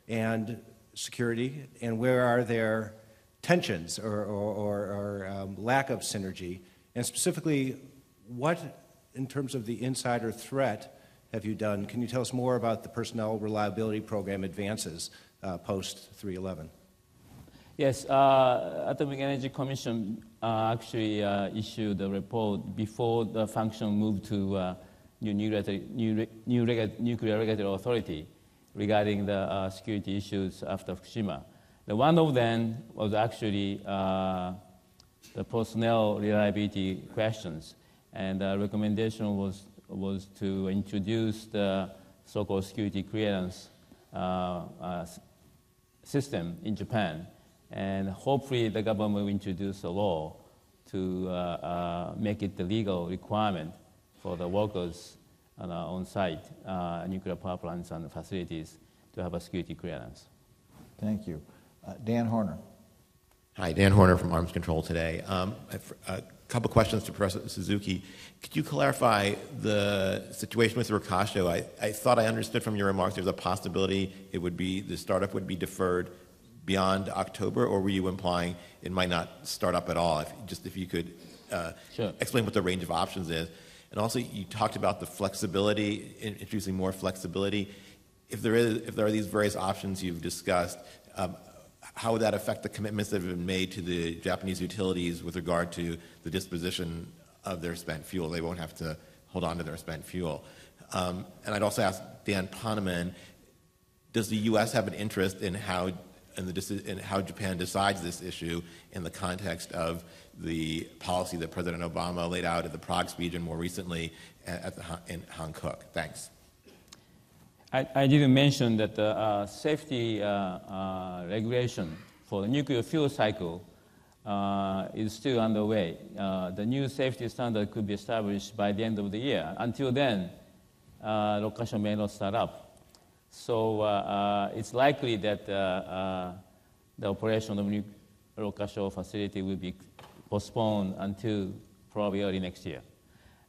and security, and where are there tensions or, or, or, or um, lack of synergy? And specifically, what, in terms of the insider threat, have you done? Can you tell us more about the personnel reliability program advances uh, post 311? Yes, uh, Atomic Energy Commission uh, actually uh, issued a report before the function moved to uh, new, nuclear, new, new nuclear regulatory authority regarding the uh, security issues after Fukushima. The one of them was actually uh, the personnel reliability questions, and the recommendation was was to introduce the so-called security clearance uh, uh, system in Japan, and hopefully the government will introduce a law to uh, uh, make it the legal requirement for the workers on, uh, on site, uh, nuclear power plants and facilities to have a security clearance. Thank you. Uh, Dan Horner. Hi, Dan Horner from Arms Control today. Um, I've- a couple questions to Professor Suzuki. Could you clarify the situation with Rokkasho? I, I thought I understood from your remarks there's a possibility it would be the startup would be deferred beyond October, or were you implying it might not start up at all? If, just if you could uh, Sure. explain what the range of options is. And also, you talked about the flexibility, introducing more flexibility. If there, is, if there are these various options you've discussed, um, how would that affect the commitments that have been made to the Japanese utilities with regard to the disposition of their spent fuel? They won't have to hold on to their spent fuel. Um, and I'd also ask Dan Poneman, does the U.S. have an interest in how in, the, in how Japan decides this issue in the context of the policy that President Obama laid out at the Prague speech and more recently at, the, in Hankuk? Thanks. I, I didn't mention that the uh, safety uh, uh, regulation for the nuclear fuel cycle uh, is still underway. Uh, the new safety standard could be established by the end of the year. Until then, uh, Rokkasho may not start up. So uh, uh, it's likely that uh, uh, the operation of new Rokkasho facility will be postponed until probably early next year.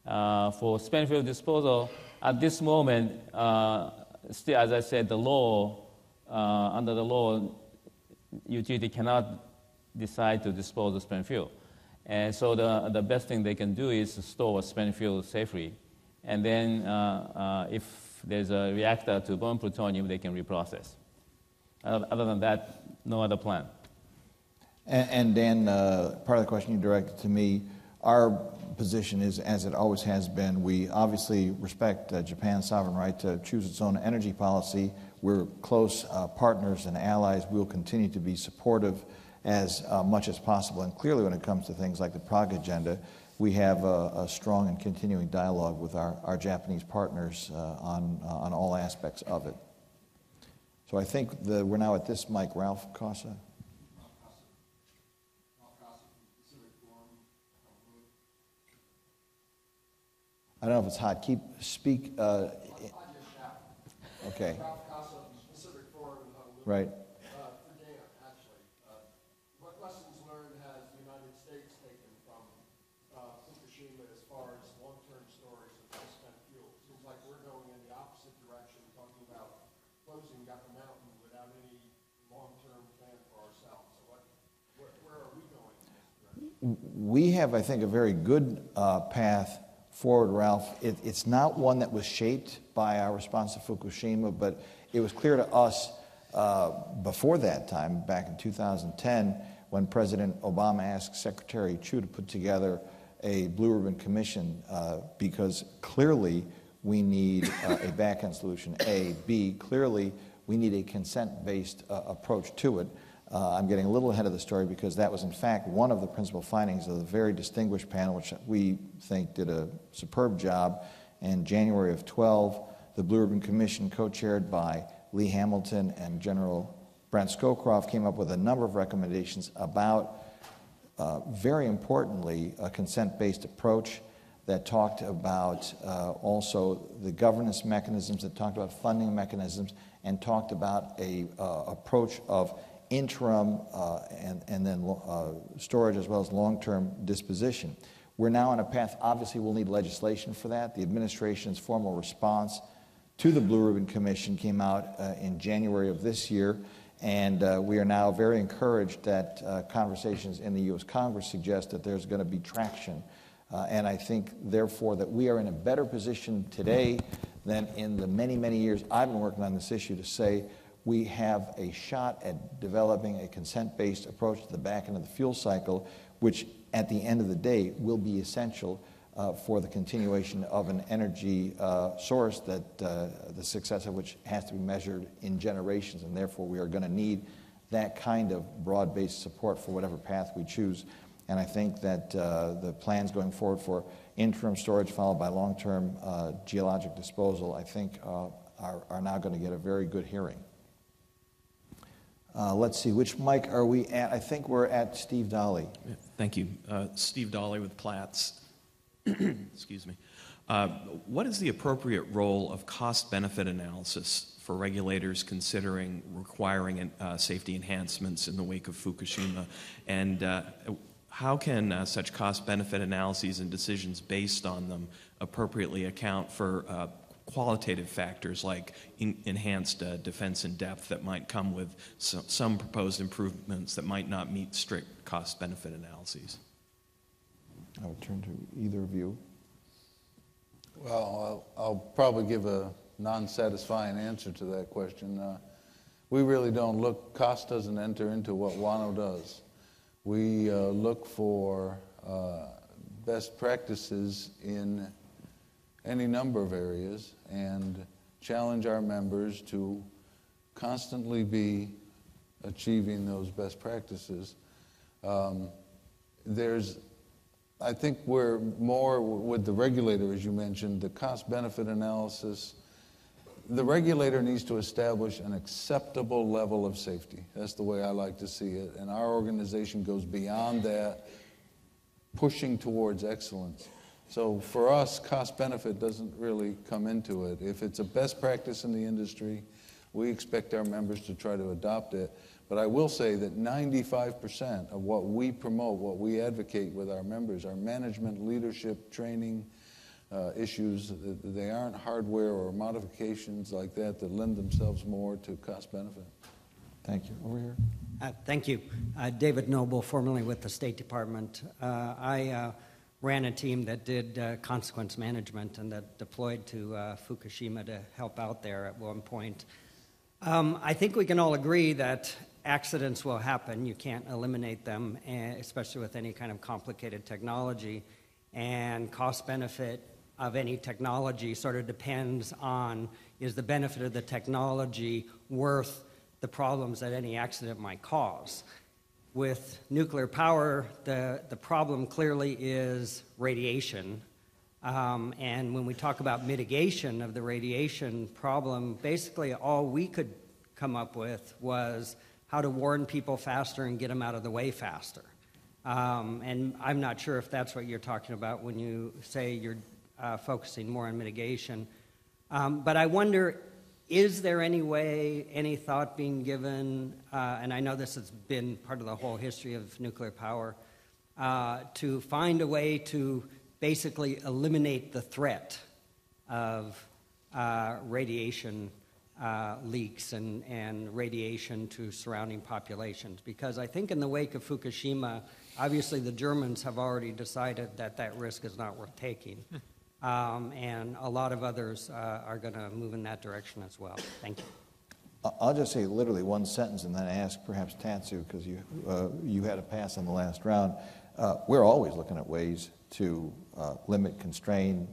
Uh, for spent fuel disposal, at this moment, uh, still, as I said, the law, uh, under the law, utility cannot decide to dispose of spent fuel. And so the, the best thing they can do is store spent fuel safely. And then uh, uh, if there's a reactor to burn plutonium, they can reprocess. Other than that, no other plan. And, and Dan, uh, part of the question you directed to me, our position is, as it always has been, we obviously respect uh, Japan's sovereign right to choose its own energy policy. We're close uh, partners and allies. We'll continue to be supportive as uh, much as possible. And clearly, when it comes to things like the Prague Agenda, we have a, a strong and continuing dialogue with our, our Japanese partners uh, on, uh, on all aspects of it. So I think the, we're now at this mic, Ralph Cossa. I don't know if it's hot. Keep speak. Uh, okay. Right. Uh, for Dan, actually, uh, what lessons learned has the United States taken from uh, Fukushima as far as long-term storage of spent fuel? Seems like we're going in the opposite direction, talking about closing Yucca Mountain without any long-term plan for ourselves. So what, where, where are we going in this direction? Talking about closing up the mountain without any long term plan for ourselves. Where are we going? we have, I think, a very good uh, path forward, Ralph. It, it's not one that was shaped by our response to Fukushima, but it was clear to us uh, before that time, back in 2010, when President Obama asked Secretary Chu to put together a Blue Ribbon Commission, uh, because clearly we need uh, a back end solution, A. B, clearly we need a consent based uh, approach to it. Uh, I'm getting a little ahead of the story because that was, in fact, one of the principal findings of the very distinguished panel, which we think did a superb job. In January of 12, the Blue Ribbon Commission, co chaired by Lee Hamilton and General Brent Scowcroft, came up with a number of recommendations about, uh, very importantly, a consent based approach that talked about uh, also the governance mechanisms, that talked about funding mechanisms, and talked about a uh, approach of interim uh, and, and then uh, storage as well as long-term disposition. We're now on a path, obviously we'll need legislation for that. The administration's formal response to the Blue Ribbon Commission came out uh, in January of this year, and uh, we are now very encouraged that uh, conversations in the U.S. Congress suggest that there's going to be traction. Uh, and I think, therefore, that we are in a better position today than in the many, many years I've been working on this issue to say we have a shot at developing a consent based approach to the back end of the fuel cycle, which at the end of the day will be essential uh, for the continuation of an energy uh, source that uh, the success of which has to be measured in generations, and therefore we are going to need that kind of broad based support for whatever path we choose. And I think that uh, the plans going forward for interim storage followed by long term uh, geologic disposal, I think, uh, are, are now going to get a very good hearing. Uh, let's see, which mic are we at? I think we're at Steve Dolley. Thank you. Uh, Steve Dolley with Platts. Excuse me. Uh, what is the appropriate role of cost benefit analysis for regulators considering requiring uh, safety enhancements in the wake of Fukushima? And uh, how can uh, such cost benefit analyses and decisions based on them appropriately account for qualitative factors like in, enhanced uh, defense in depth that might come with some, some proposed improvements that might not meet strict cost benefit analyses? I would turn to either of you. Well, I'll, I'll probably give a non-satisfying answer to that question. Uh, we really don't look, cost doesn't enter into what WANO does. We uh, look for uh, best practices in any number of areas and challenge our members to constantly be achieving those best practices. Um, there's I think we're more with the regulator, as you mentioned, the cost benefit analysis. the regulator needs to establish an acceptable level of safety. That's the way I like to see it. And our organization goes beyond that, pushing towards excellence. So for us, cost benefit doesn't really come into it. If it's a best practice in the industry, we expect our members to try to adopt it. But I will say that 95% of what we promote, what we advocate with our members, are management, leadership, training uh, issues. They aren't hardware or modifications like that that lend themselves more to cost benefit. Thank you. Over here. Uh, thank you. Uh, David Noble, formerly with the State Department. Uh, I uh, ran a team that did uh, consequence management and that deployed to uh, Fukushima to help out there at one point. Um, I think we can all agree that accidents will happen. You can't eliminate them, eh, especially with any kind of complicated technology. And cost benefit of any technology sort of depends on is the benefit of the technology worth the problems that any accident might cause. With nuclear power, the, the problem clearly is radiation. Um, and when we talk about mitigation of the radiation problem, basically all we could come up with was how to warn people faster and get them out of the way faster. Um, and I'm not sure if that's what you're talking about when you say you're uh, focusing more on mitigation. Um, but I wonder is there any way, any thought being given, uh, and I know this has been part of the whole history of nuclear power, uh, to find a way to basically eliminate the threat of uh, radiation uh, leaks and, and radiation to surrounding populations. Because I think in the wake of Fukushima, obviously the Germans have already decided that that risk is not worth taking. Um, and a lot of others uh, are going to move in that direction as well. Thank you. I'll just say literally one sentence and then ask perhaps Tatsu, because you, uh, you had a pass on the last round. Uh, we're always looking at ways to uh, limit, constrain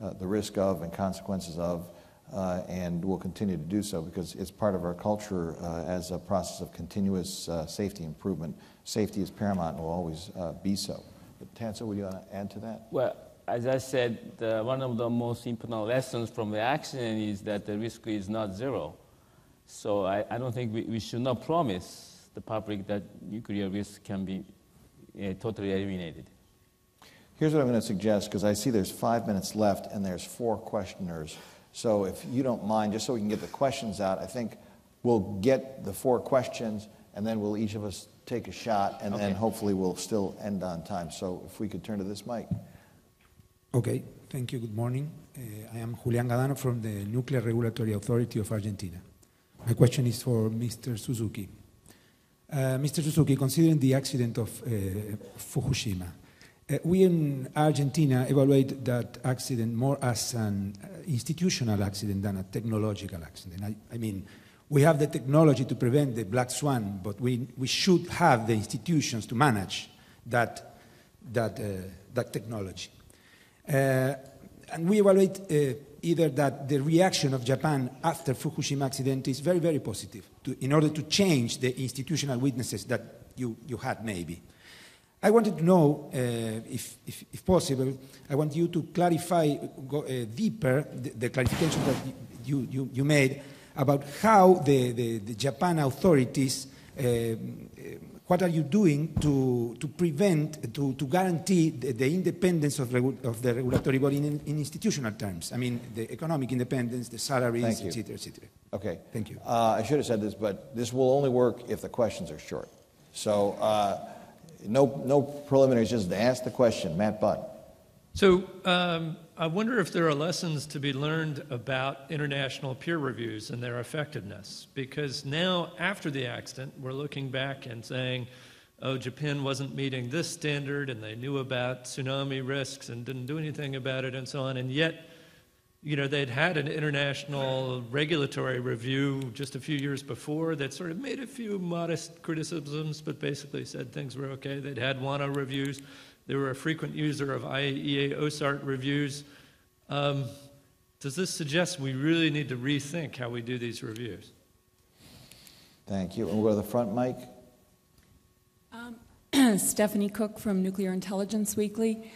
uh, the risk of and consequences of, uh, and we'll continue to do so because it's part of our culture as a process of continuous safety improvement. Safety is paramount and will always be so. But Tatsu, would you want to add to that? Well, as I said, one of the most important lessons from the accident is that the risk is not zero. So I, I don't think we, we, should not promise the public that nuclear risk can be uh, totally eliminated. Here's what I'm going to suggest because I see there's five minutes left and there's four questioners. So if you don't mind, just so we can get the questions out, I think we'll get the four questions and then we'll each of us take a shot and okay. then hopefully we'll still end on time. So if we could turn to this mic. Okay, thank you. Good morning. Uh, I am Julian Gadano from the Nuclear Regulatory Authority of Argentina. My question is for Mr. Suzuki. Uh, Mr. Suzuki, considering the accident of uh, Fukushima, uh, we in Argentina evaluate that accident more as an uh, institutional accident than a technological accident. I, I, mean, we have the technology to prevent the black swan, but we, we should have the institutions to manage that, that, uh, that technology. Uh, and we evaluate uh, either that the reaction of Japan after Fukushima accident is very, very positive to, in order to change the institutional weaknesses that you, you had maybe. I wanted to know, uh, if, if, if, possible, I want you to clarify, go uh, deeper, the, the, clarification that you, you, you, made about how the, the, the Japan authorities uh, what are you doing to, to prevent, to, to guarantee the, the independence of, of, the regulatory body in, in, institutional terms? I mean, the economic independence, the salaries, et cetera, et cetera. Okay. Thank you. Uh, I should have said this, but this will only work if the questions are short. So uh, no, no preliminaries, just ask the question. Matt Bunn. So um, I wonder if there are lessons to be learned about international peer reviews and their effectiveness. Because now, after the accident, we're looking back and saying, oh, Japan wasn't meeting this standard and they knew about tsunami risks and didn't do anything about it and so on. And yet, you know, they'd had an international regulatory review just a few years before that sort of made a few modest criticisms, but basically said things were okay. They'd had WANO reviews. They were a frequent user of IAEA OSART reviews. Um, does this suggest we really need to rethink how we do these reviews? Thank you. And we'll go to the front, Mike. Um, Stephanie Cooke from Nuclear Intelligence Weekly.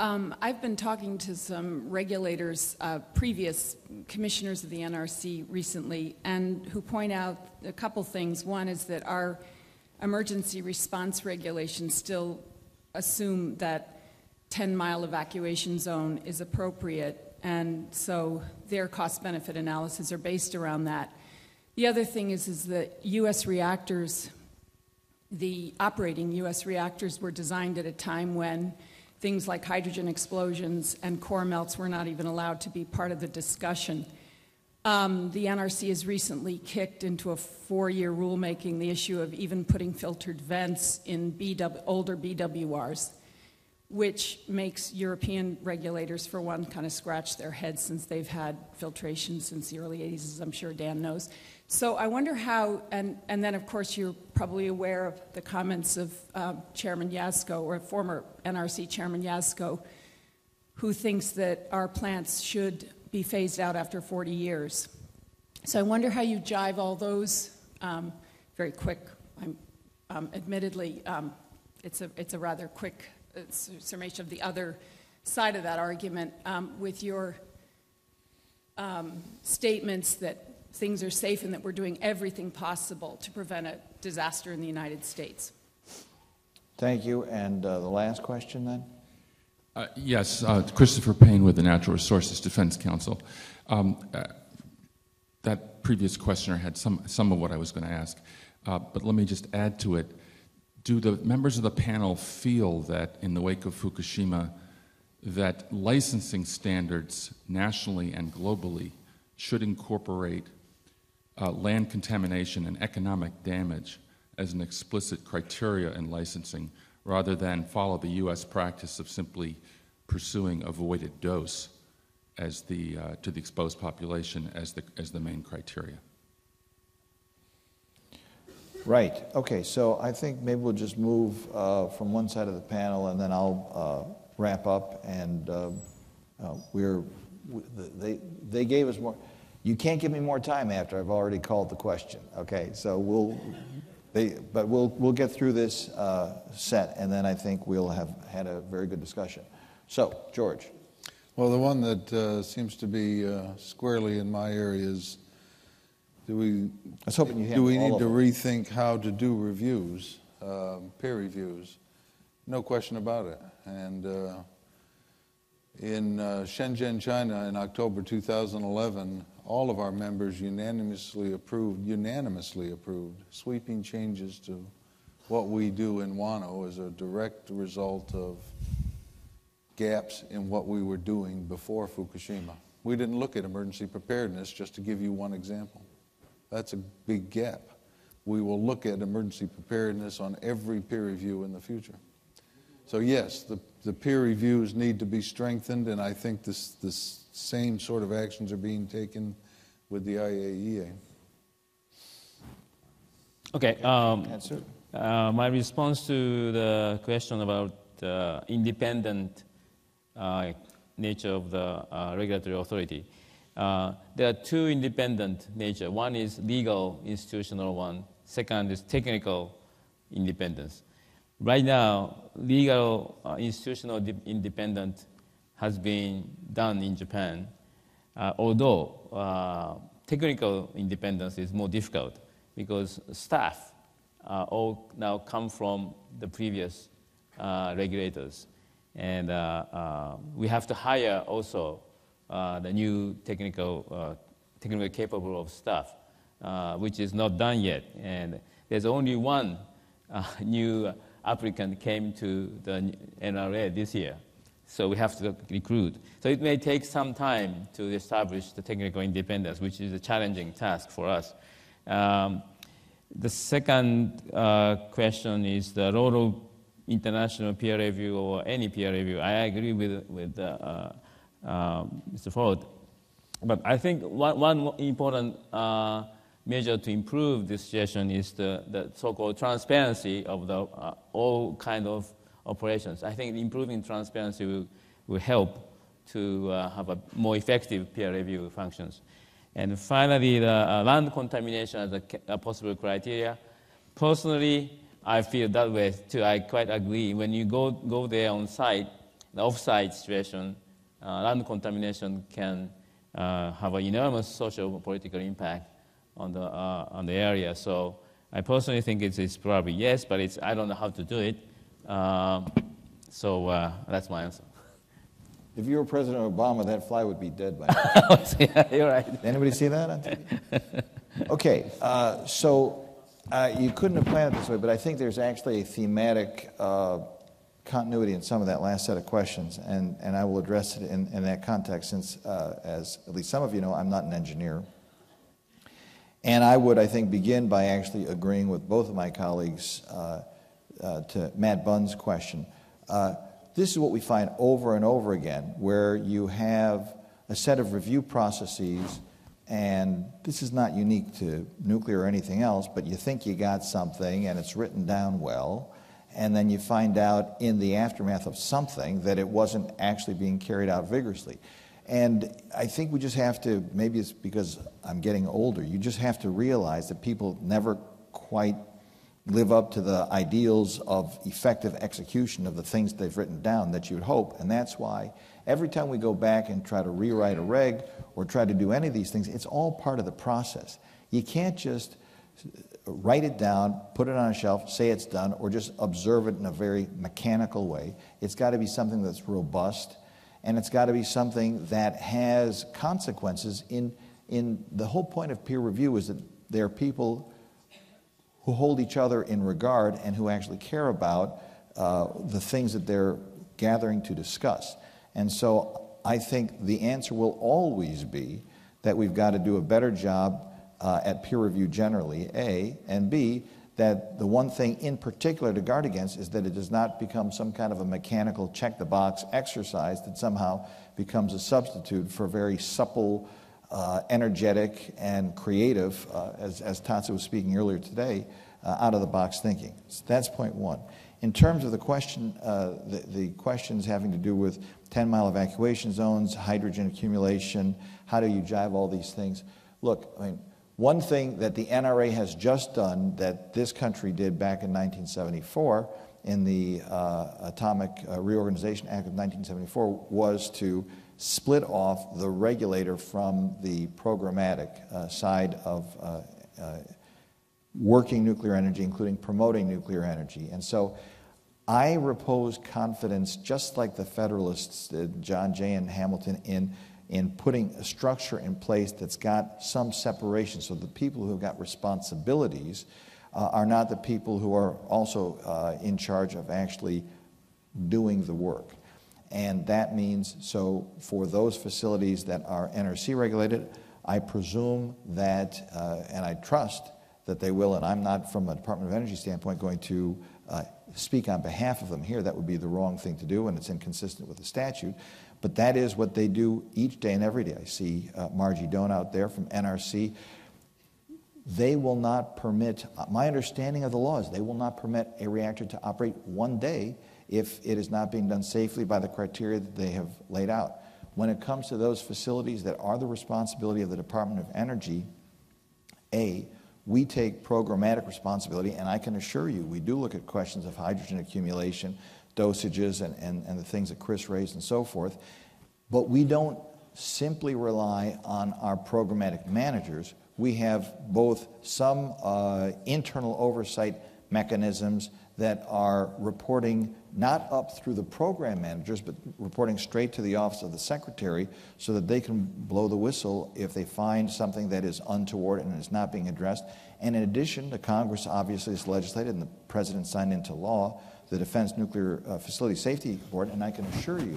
Um, I've been talking to some regulators, uh, previous commissioners of the NRC recently, and who point out a couple things. One is that our emergency response regulations still assume that 10 mile evacuation zone is appropriate, and so their cost benefit analyses are based around that. The other thing is, is that U.S. reactors, the operating U.S. reactors, were designed at a time when things like hydrogen explosions and core melts were not even allowed to be part of the discussion. Um, the NRC has recently kicked into a four year rulemaking the issue of even putting filtered vents in BW, older BWRs, which makes European regulators, for one, kind of scratch their heads since they've had filtration since the early 80s, as I'm sure Dan knows. So I wonder how, and, and then of course you're probably aware of the comments of uh, Chairman Jaczko, or former NRC Chairman Jaczko, who thinks that our plants should be phased out after 40 years. So I wonder how you jive all those um, very quick. I'm, um, admittedly, um, it's, a, it's a rather quick uh, summation of the other side of that argument um, with your um, statements that things are safe and that we're doing everything possible to prevent a disaster in the United States. Thank you. And uh, the last question then? Uh, yes, uh, Christopher Paine with the Natural Resources Defense Council. Um, uh, that previous questioner had some, some of what I was going to ask, uh, but let me just add to it. Do the members of the panel feel that in the wake of Fukushima, that licensing standards nationally and globally should incorporate uh, land contamination and economic damage as an explicit criteria in licensing rather than follow the U.S. practice of simply pursuing avoided dose as the, uh, to the exposed population as the, as the main criteria. Right. Okay. So I think maybe we'll just move uh, from one side of the panel, and then I'll uh, wrap up. And uh, uh we're they they gave us more. You can't give me more time after I've already called the question. Okay, so we'll, they, but we'll, we'll get through this uh, set, and then I think we'll have had a very good discussion. So, George. Well, the one that uh, seems to be uh, squarely in my area is do we, I was hoping you do we need to them. rethink how to do reviews, um, peer reviews? No question about it. And uh, in uh, Shenzhen, China, in October 2011, all of our members unanimously approved, unanimously approved sweeping changes to what we do in WANO as a direct result of gaps in what we were doing before Fukushima. We didn't look at emergency preparedness, just to give you one example. That's a big gap. We will look at emergency preparedness on every peer review in the future. So, yes, the, the peer reviews need to be strengthened, and I think this, this same sort of actions are being taken with the IAEA. Okay. Um, uh, my response to the question about the independent uh, nature of the uh, regulatory authority. Uh, there are two independent nature. One is legal institutional one. Second is technical independence. Right now, legal uh, institutional independent has been done in Japan, uh, although uh, technical independence is more difficult because staff uh, all now come from the previous uh, regulators. And uh, uh, we have to hire also the new technical, technically capable of staff, which is not done yet. And there's only one new applicant came to the NRA this year. So we have to recruit. So it may take some time to establish the technical independence, which is a challenging task for us. Um, the second uh, question is the role of international peer review or any peer review. I agree with, with uh, uh, Mr. Ford. But I think one, one important uh, measure to improve this situation is the, the so-called transparency of the, uh, all kind of operations. I think improving transparency will, will help to uh, have a more effective peer review functions. And finally, the uh, land contamination as a, a, possible criteria. Personally, I feel that way too. I quite agree. When you go, go there on site, the off-site situation, uh, land contamination can uh, have an enormous social political impact on the, uh, on the area. So I personally think it's, it's probably yes, but it's, I don't know how to do it. Um, so uh, that's my answer. If you were President Obama, that fly would be dead by now. yeah, you're right. Anybody see that on TV? Okay, uh, so uh, you couldn't have planned it this way, but I think there's actually a thematic uh, continuity in some of that last set of questions, and, and I will address it in, in that context since, uh, as at least some of you know, I'm not an engineer. And I would, I think, begin by actually agreeing with both of my colleagues uh, to Matt Bunn's question. Uh, this is what we find over and over again, where you have a set of review processes, and this is not unique to nuclear or anything else, but you think you got something and it's written down well, and then you find out in the aftermath of something that it wasn't actually being carried out vigorously. And I think we just have to, maybe it's because I'm getting older, you just have to realize that people never quite live up to the ideals of effective execution of the things they've written down that you'd hope. And that's why every time we go back and try to rewrite a reg or try to do any of these things, it's all part of the process. You can't just write it down, put it on a shelf, say it's done, or just observe it in a very mechanical way. It's got to be something that's robust and it's got to be something that has consequences in, in the whole point of peer review is that there are people who hold each other in regard and who actually care about uh, the things that they're gathering to discuss. And so I think the answer will always be that we've got to do a better job uh, at peer review generally, A, and B, that the one thing in particular to guard against is that it does not become some kind of a mechanical check the box exercise that somehow becomes a substitute for very supple, uh, energetic, and creative, uh, as, as Tatsu was speaking earlier today, uh, out of the box thinking. So that's point one. In terms of the question, uh, the, the questions having to do with 10 mile evacuation zones, hydrogen accumulation, how do you jive all these things? Look, I mean, one thing that the NRA has just done that this country did back in 1974 in the uh, Atomic uh, Reorganization Act of 1974 was to split off the regulator from the programmatic uh, side of uh, uh, working nuclear energy, including promoting nuclear energy. And so I repose confidence, just like the Federalists did, John Jay and Hamilton, in in putting a structure in place that's got some separation so the people who have got responsibilities uh, are not the people who are also uh, in charge of actually doing the work. And that means, so for those facilities that are NRC regulated, I presume that, uh, and I trust that they will, and I'm not from a Department of Energy standpoint going to uh, speak on behalf of them here. That would be the wrong thing to do, and it's inconsistent with the statute. But that is what they do each day and every day. I see uh, Margie Doane out there from NRC. They will not permit, uh, my understanding of the law is they will not permit a reactor to operate one day if it is not being done safely by the criteria that they have laid out. When it comes to those facilities that are the responsibility of the Department of Energy, A, we take programmatic responsibility, and I can assure you we do look at questions of hydrogen accumulation, dosages and, and, and the things that Chris raised and so forth. But we don't simply rely on our programmatic managers. We have both some uh, internal oversight mechanisms that are reporting not up through the program managers, but reporting straight to the office of the secretary so that they can blow the whistle if they find something that is untoward and is not being addressed. And in addition, the Congress obviously has legislated and the president signed into law the Defense Nuclear uh, Facility Safety Board, and I can assure you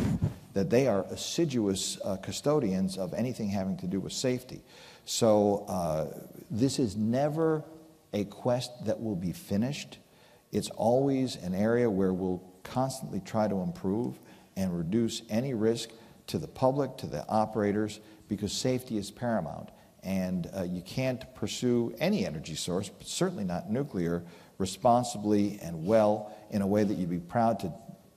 that they are assiduous uh, custodians of anything having to do with safety. So uh, this is never a quest that will be finished. It's always an area where we'll constantly try to improve and reduce any risk to the public, to the operators, because safety is paramount. And uh, you can't pursue any energy source, but certainly not nuclear, responsibly and well in a way that you'd be proud to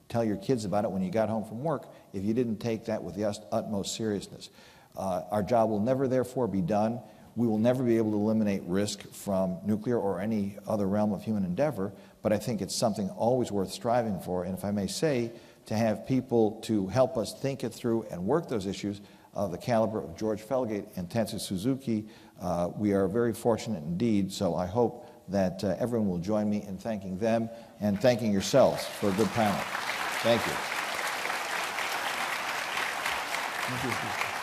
tell your kids about it when you got home from work if you didn't take that with the utmost seriousness. Uh, our job will never, therefore, be done. We will never be able to eliminate risk from nuclear or any other realm of human endeavor, but I think it's something always worth striving for. And if I may say, to have people to help us think it through and work those issues of the caliber of George Felgate and Tatsu Suzuki. Uh, we are very fortunate indeed, so I hope that uh, everyone will join me in thanking them and thanking yourselves for a good panel. Thank you. Thank you.